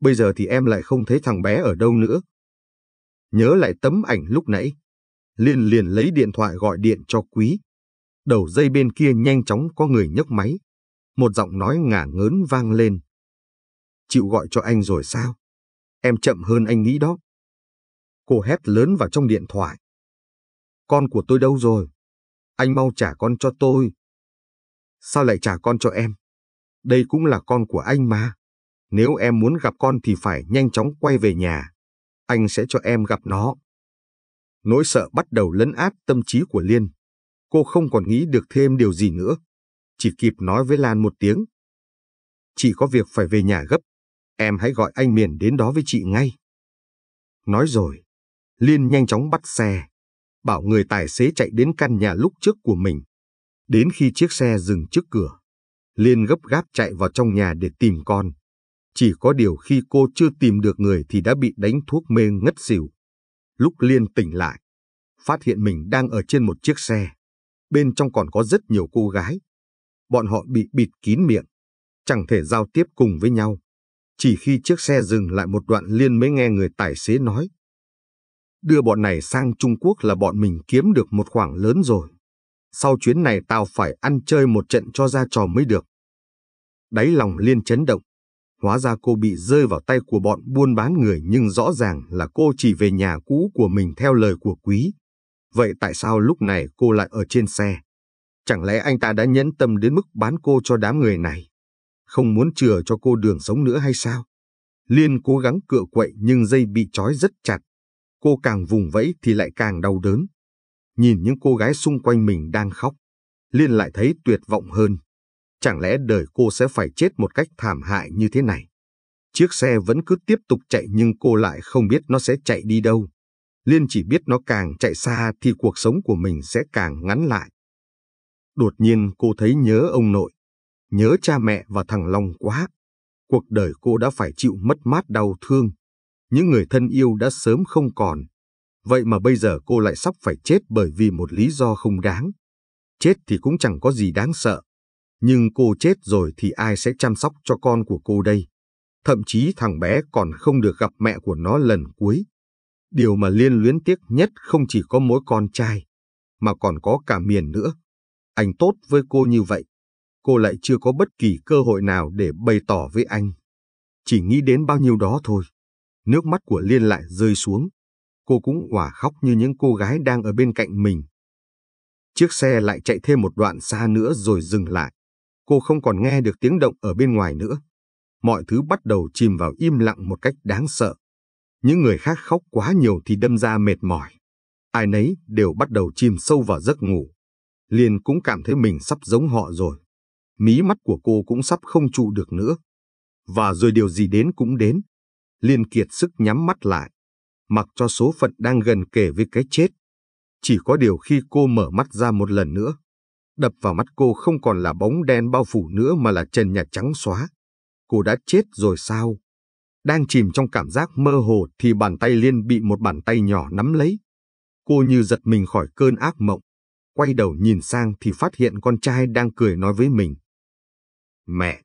Bây giờ thì em lại không thấy thằng bé ở đâu nữa. Nhớ lại tấm ảnh lúc nãy. Liên liền lấy điện thoại gọi điện cho Quý. Đầu dây bên kia nhanh chóng có người nhấc máy. Một giọng nói ngả ngớn vang lên. Chịu gọi cho anh rồi sao? Em chậm hơn anh nghĩ đó. Cô hét lớn vào trong điện thoại. Con của tôi đâu rồi? Anh mau trả con cho tôi. Sao lại trả con cho em? Đây cũng là con của anh mà. Nếu em muốn gặp con thì phải nhanh chóng quay về nhà. Anh sẽ cho em gặp nó. Nỗi sợ bắt đầu lấn át tâm trí của Liên. Cô không còn nghĩ được thêm điều gì nữa. Chỉ kịp nói với Lan một tiếng. Chị có việc phải về nhà gấp. Em hãy gọi anh Miền đến đó với chị ngay. Nói rồi, Liên nhanh chóng bắt xe, bảo người tài xế chạy đến căn nhà lúc trước của mình. Đến khi chiếc xe dừng trước cửa, Liên gấp gáp chạy vào trong nhà để tìm con. Chỉ có điều khi cô chưa tìm được người thì đã bị đánh thuốc mê ngất xỉu. Lúc Liên tỉnh lại, phát hiện mình đang ở trên một chiếc xe. Bên trong còn có rất nhiều cô gái. Bọn họ bị bịt kín miệng, chẳng thể giao tiếp cùng với nhau. Chỉ khi chiếc xe dừng lại một đoạn Liên mới nghe người tài xế nói. Đưa bọn này sang Trung Quốc là bọn mình kiếm được một khoản lớn rồi. Sau chuyến này tao phải ăn chơi một trận cho ra trò mới được. Đáy lòng liên chấn động. Hóa ra cô bị rơi vào tay của bọn buôn bán người nhưng rõ ràng là cô chỉ về nhà cũ của mình theo lời của quý. Vậy tại sao lúc này cô lại ở trên xe? Chẳng lẽ anh ta đã nhẫn tâm đến mức bán cô cho đám người này? Không muốn chừa cho cô đường sống nữa hay sao? Liên cố gắng cựa quậy nhưng dây bị trói rất chặt. Cô càng vùng vẫy thì lại càng đau đớn. Nhìn những cô gái xung quanh mình đang khóc, Liên lại thấy tuyệt vọng hơn. Chẳng lẽ đời cô sẽ phải chết một cách thảm hại như thế này? Chiếc xe vẫn cứ tiếp tục chạy nhưng cô lại không biết nó sẽ chạy đi đâu. Liên chỉ biết nó càng chạy xa thì cuộc sống của mình sẽ càng ngắn lại. Đột nhiên cô thấy nhớ ông nội, nhớ cha mẹ và thằng Long quá. Cuộc đời cô đã phải chịu mất mát đau thương. Những người thân yêu đã sớm không còn. Vậy mà bây giờ cô lại sắp phải chết bởi vì một lý do không đáng. Chết thì cũng chẳng có gì đáng sợ. Nhưng cô chết rồi thì ai sẽ chăm sóc cho con của cô đây? Thậm chí thằng bé còn không được gặp mẹ của nó lần cuối. Điều mà Liên luyến tiếc nhất không chỉ có mỗi con trai, mà còn có cả miền nữa. Anh tốt với cô như vậy, cô lại chưa có bất kỳ cơ hội nào để bày tỏ với anh. Chỉ nghĩ đến bao nhiêu đó thôi. Nước mắt của Liên lại rơi xuống. Cô cũng òa khóc như những cô gái đang ở bên cạnh mình. Chiếc xe lại chạy thêm một đoạn xa nữa rồi dừng lại. Cô không còn nghe được tiếng động ở bên ngoài nữa. Mọi thứ bắt đầu chìm vào im lặng một cách đáng sợ. Những người khác khóc quá nhiều thì đâm ra mệt mỏi. Ai nấy đều bắt đầu chìm sâu vào giấc ngủ. Liên cũng cảm thấy mình sắp giống họ rồi. Mí mắt của cô cũng sắp không trụ được nữa. Và rồi điều gì đến cũng đến. Liên kiệt sức nhắm mắt lại, mặc cho số phận đang gần kề với cái chết. Chỉ có điều khi cô mở mắt ra một lần nữa, đập vào mắt cô không còn là bóng đen bao phủ nữa mà là trần nhà trắng xóa. Cô đã chết rồi sao? Đang chìm trong cảm giác mơ hồ thì bàn tay Liên bị một bàn tay nhỏ nắm lấy. Cô như giật mình khỏi cơn ác mộng. Quay đầu nhìn sang thì phát hiện con trai đang cười nói với mình. Mẹ!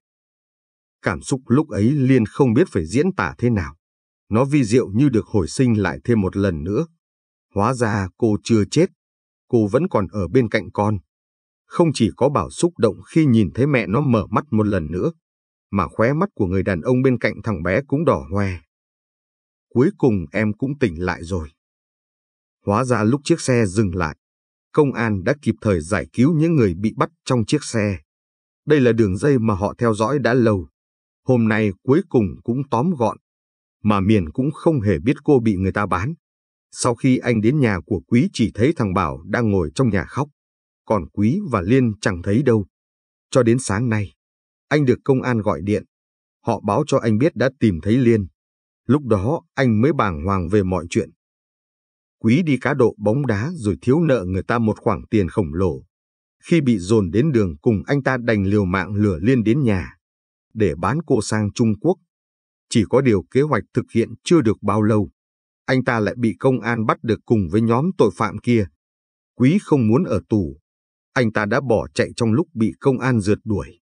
Cảm xúc lúc ấy Liên không biết phải diễn tả thế nào. Nó vi diệu như được hồi sinh lại thêm một lần nữa. Hóa ra cô chưa chết. Cô vẫn còn ở bên cạnh con. Không chỉ có bảo xúc động khi nhìn thấy mẹ nó mở mắt một lần nữa, mà khóe mắt của người đàn ông bên cạnh thằng bé cũng đỏ hoe. Cuối cùng em cũng tỉnh lại rồi. Hóa ra lúc chiếc xe dừng lại, công an đã kịp thời giải cứu những người bị bắt trong chiếc xe. Đây là đường dây mà họ theo dõi đã lâu. Hôm nay cuối cùng cũng tóm gọn. Mà Miền cũng không hề biết cô bị người ta bán. Sau khi anh đến nhà của Quý chỉ thấy thằng Bảo đang ngồi trong nhà khóc. Còn Quý và Liên chẳng thấy đâu. Cho đến sáng nay, anh được công an gọi điện. Họ báo cho anh biết đã tìm thấy Liên. Lúc đó anh mới bàng hoàng về mọi chuyện. Quý đi cá độ bóng đá rồi thiếu nợ người ta một khoản tiền khổng lồ. Khi bị dồn đến đường cùng anh ta đành liều mạng lừa Liên đến nhà, để bán cô sang Trung Quốc. Chỉ có điều kế hoạch thực hiện chưa được bao lâu, anh ta lại bị công an bắt được cùng với nhóm tội phạm kia. Quý không muốn ở tù. Anh ta đã bỏ chạy trong lúc bị công an rượt đuổi.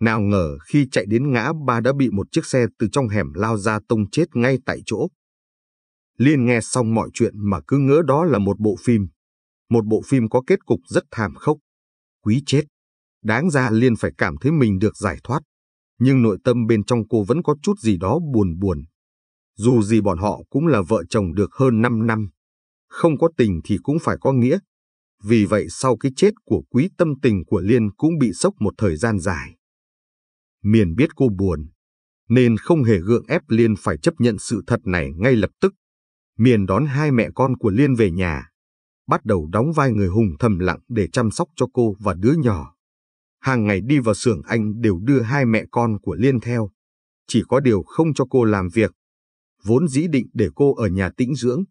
Nào ngờ khi chạy đến ngã ba đã bị một chiếc xe từ trong hẻm lao ra tông chết ngay tại chỗ. Liên nghe xong mọi chuyện mà cứ ngỡ đó là một bộ phim. Một bộ phim có kết cục rất thảm khốc. Quý chết. Đáng ra Liên phải cảm thấy mình được giải thoát. Nhưng nội tâm bên trong cô vẫn có chút gì đó buồn buồn. Dù gì bọn họ cũng là vợ chồng được hơn 5 năm. Không có tình thì cũng phải có nghĩa. Vì vậy sau cái chết của quý tâm tình của Liên cũng bị sốc một thời gian dài. Miền biết cô buồn, nên không hề gượng ép Liên phải chấp nhận sự thật này ngay lập tức. Miền đón hai mẹ con của Liên về nhà, bắt đầu đóng vai người hùng thầm lặng để chăm sóc cho cô và đứa nhỏ. Hàng ngày đi vào xưởng anh đều đưa hai mẹ con của Liên theo, chỉ có điều không cho cô làm việc. Vốn dĩ định để cô ở nhà tĩnh dưỡng,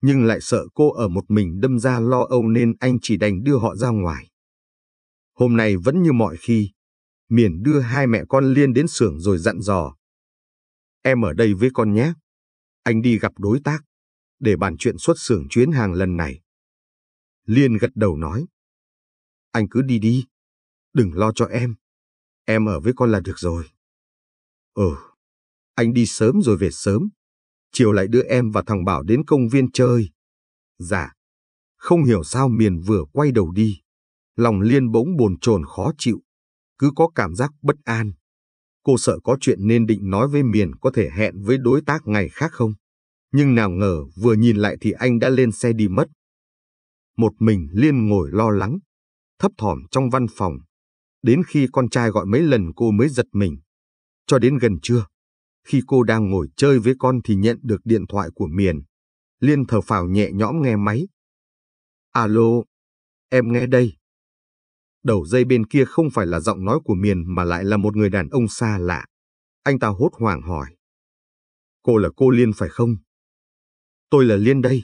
nhưng lại sợ cô ở một mình đâm ra lo âu nên anh chỉ đành đưa họ ra ngoài. Hôm nay vẫn như mọi khi, Miền đưa hai mẹ con Liên đến xưởng rồi dặn dò. Em ở đây với con nhé. Anh đi gặp đối tác, để bàn chuyện xuất xưởng chuyến hàng lần này. Liên gật đầu nói. Anh cứ đi đi, đừng lo cho em. Em ở với con là được rồi. Ừ, anh đi sớm rồi về sớm. Chiều lại đưa em và thằng Bảo đến công viên chơi. Dạ, không hiểu sao Miền vừa quay đầu đi. Lòng Liên bỗng bồn chồn khó chịu cứ có cảm giác bất an. Cô sợ có chuyện nên định nói với Miền có thể hẹn với đối tác ngày khác không. Nhưng nào ngờ vừa nhìn lại thì anh đã lên xe đi mất. Một mình Liên ngồi lo lắng, thấp thỏm trong văn phòng. Đến khi con trai gọi mấy lần cô mới giật mình. Cho đến gần trưa, khi cô đang ngồi chơi với con thì nhận được điện thoại của Miền. Liên thở phào nhẹ nhõm nghe máy. Alo, em nghe đây. Đầu dây bên kia không phải là giọng nói của Miền mà lại là một người đàn ông xa lạ. Anh ta hốt hoảng hỏi. Cô là cô Liên phải không? Tôi là Liên đây.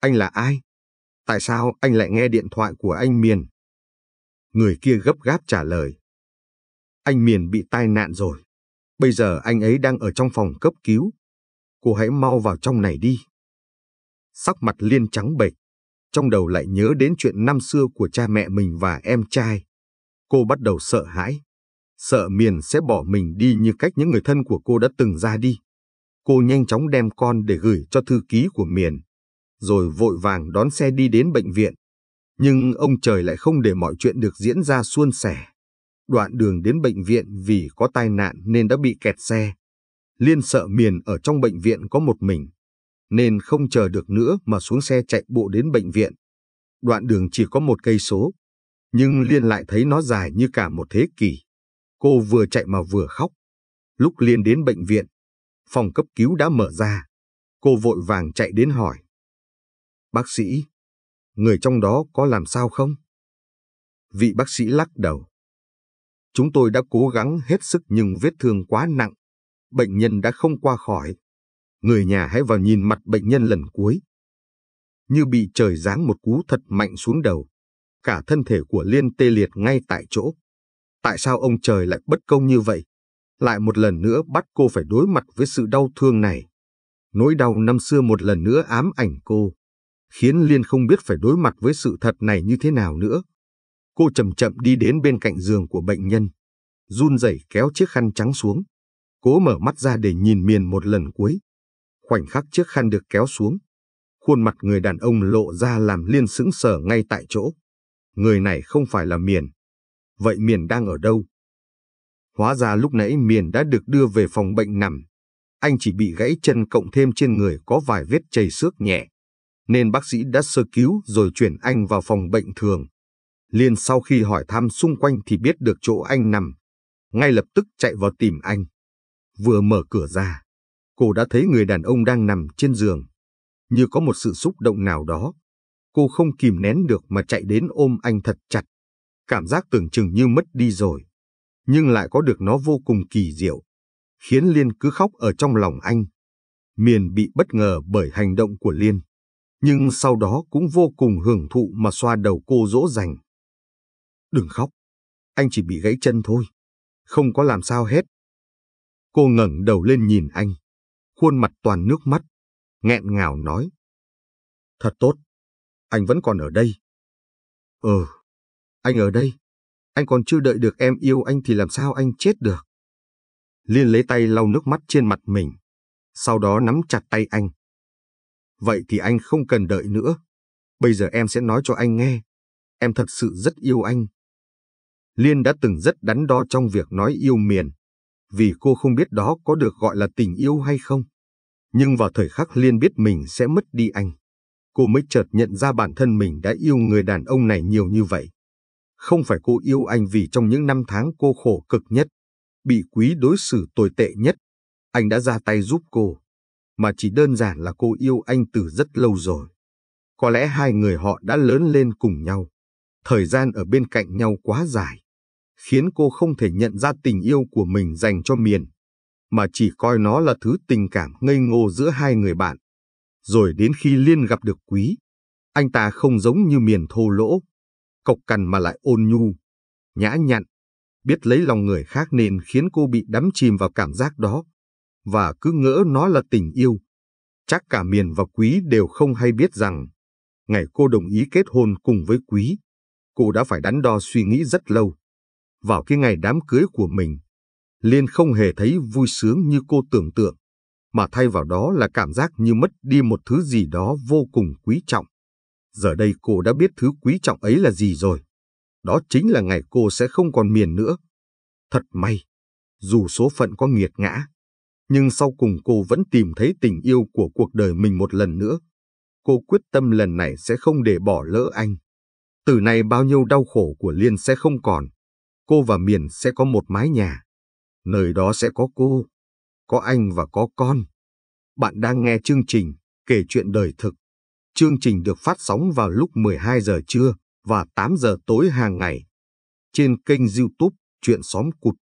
Anh là ai? Tại sao anh lại nghe điện thoại của anh Miền? Người kia gấp gáp trả lời. Anh Miền bị tai nạn rồi. Bây giờ anh ấy đang ở trong phòng cấp cứu. Cô hãy mau vào trong này đi. Sắc mặt Liên trắng bệch trong đầu lại nhớ đến chuyện năm xưa của cha mẹ mình và em trai. Cô bắt đầu sợ hãi, sợ Miền sẽ bỏ mình đi như cách những người thân của cô đã từng ra đi. Cô nhanh chóng đem con để gửi cho thư ký của Miền, rồi vội vàng đón xe đi đến bệnh viện. Nhưng ông trời lại không để mọi chuyện được diễn ra suôn sẻ. Đoạn đường đến bệnh viện vì có tai nạn nên đã bị kẹt xe. Liên sợ Miền ở trong bệnh viện có một mình nên không chờ được nữa mà xuống xe chạy bộ đến bệnh viện. Đoạn đường chỉ có một cây số, nhưng Liên lại thấy nó dài như cả một thế kỷ. Cô vừa chạy mà vừa khóc. Lúc Liên đến bệnh viện, phòng cấp cứu đã mở ra. Cô vội vàng chạy đến hỏi. Bác sĩ, người trong đó có làm sao không? Vị bác sĩ lắc đầu. Chúng tôi đã cố gắng hết sức nhưng vết thương quá nặng. Bệnh nhân đã không qua khỏi người nhà hãy vào nhìn mặt bệnh nhân lần cuối. Như bị trời giáng một cú thật mạnh xuống đầu, cả thân thể của Liên tê liệt ngay tại chỗ. Tại sao ông trời lại bất công như vậy? lại một lần nữa bắt cô phải đối mặt với sự đau thương này. Nỗi đau năm xưa một lần nữa ám ảnh cô, khiến Liên không biết phải đối mặt với sự thật này như thế nào nữa. Cô chậm chậm đi đến bên cạnh giường của bệnh nhân, run rẩy kéo chiếc khăn trắng xuống, cố mở mắt ra để nhìn miền một lần cuối. Khoảnh khắc chiếc khăn được kéo xuống, khuôn mặt người đàn ông lộ ra làm Liên sững sờ ngay tại chỗ. Người này không phải là Miền. Vậy Miền đang ở đâu? Hóa ra lúc nãy Miền đã được đưa về phòng bệnh nằm. Anh chỉ bị gãy chân cộng thêm trên người có vài vết chảy xước nhẹ. Nên bác sĩ đã sơ cứu rồi chuyển anh vào phòng bệnh thường. Liên sau khi hỏi thăm xung quanh thì biết được chỗ anh nằm. Ngay lập tức chạy vào tìm anh. Vừa mở cửa ra, cô đã thấy người đàn ông đang nằm trên giường. Như có một sự xúc động nào đó. Cô không kìm nén được mà chạy đến ôm anh thật chặt. Cảm giác tưởng chừng như mất đi rồi. Nhưng lại có được nó vô cùng kỳ diệu. Khiến Liên cứ khóc ở trong lòng anh. Miền bị bất ngờ bởi hành động của Liên. Nhưng sau đó cũng vô cùng hưởng thụ mà xoa đầu cô dỗ dành. Đừng khóc. Anh chỉ bị gãy chân thôi. Không có làm sao hết. Cô ngẩng đầu lên nhìn anh. Khuôn mặt toàn nước mắt. nghẹn ngào nói. Thật tốt. Anh vẫn còn ở đây. Ừ. Anh ở đây. Anh còn chưa đợi được em yêu anh thì làm sao anh chết được. Liên lấy tay lau nước mắt trên mặt mình. Sau đó nắm chặt tay anh. Vậy thì anh không cần đợi nữa. Bây giờ em sẽ nói cho anh nghe. Em thật sự rất yêu anh. Liên đã từng rất đắn đo trong việc nói yêu miền, vì cô không biết đó có được gọi là tình yêu hay không. Nhưng vào thời khắc Liên biết mình sẽ mất đi anh, cô mới chợt nhận ra bản thân mình đã yêu người đàn ông này nhiều như vậy. Không phải cô yêu anh vì trong những năm tháng cô khổ cực nhất, bị quý đối xử tồi tệ nhất, anh đã ra tay giúp cô, mà chỉ đơn giản là cô yêu anh từ rất lâu rồi. Có lẽ hai người họ đã lớn lên cùng nhau, thời gian ở bên cạnh nhau quá dài khiến cô không thể nhận ra tình yêu của mình dành cho Miền, mà chỉ coi nó là thứ tình cảm ngây ngô giữa hai người bạn. Rồi đến khi Liên gặp được Quý, anh ta không giống như Miền thô lỗ, cộc cằn mà lại ôn nhu, nhã nhặn, biết lấy lòng người khác nên khiến cô bị đắm chìm vào cảm giác đó, và cứ ngỡ nó là tình yêu. Chắc cả Miền và Quý đều không hay biết rằng, ngày cô đồng ý kết hôn cùng với Quý, cô đã phải đắn đo suy nghĩ rất lâu vào cái ngày đám cưới của mình. Liên không hề thấy vui sướng như cô tưởng tượng, mà thay vào đó là cảm giác như mất đi một thứ gì đó vô cùng quý trọng. Giờ đây cô đã biết thứ quý trọng ấy là gì rồi. Đó chính là ngày cô sẽ không còn miền nữa. Thật may, dù số phận có nghiệt ngã, nhưng sau cùng cô vẫn tìm thấy tình yêu của cuộc đời mình một lần nữa. Cô quyết tâm lần này sẽ không để bỏ lỡ anh. Từ nay bao nhiêu đau khổ của Liên sẽ không còn cô và Miền sẽ có một mái nhà. Nơi đó sẽ có cô, có anh và có con. Bạn đang nghe chương trình Kể chuyện đời thực. Chương trình được phát sóng vào lúc 12 giờ trưa và 8 giờ tối hàng ngày trên kênh YouTube Chuyện Xóm Cụt.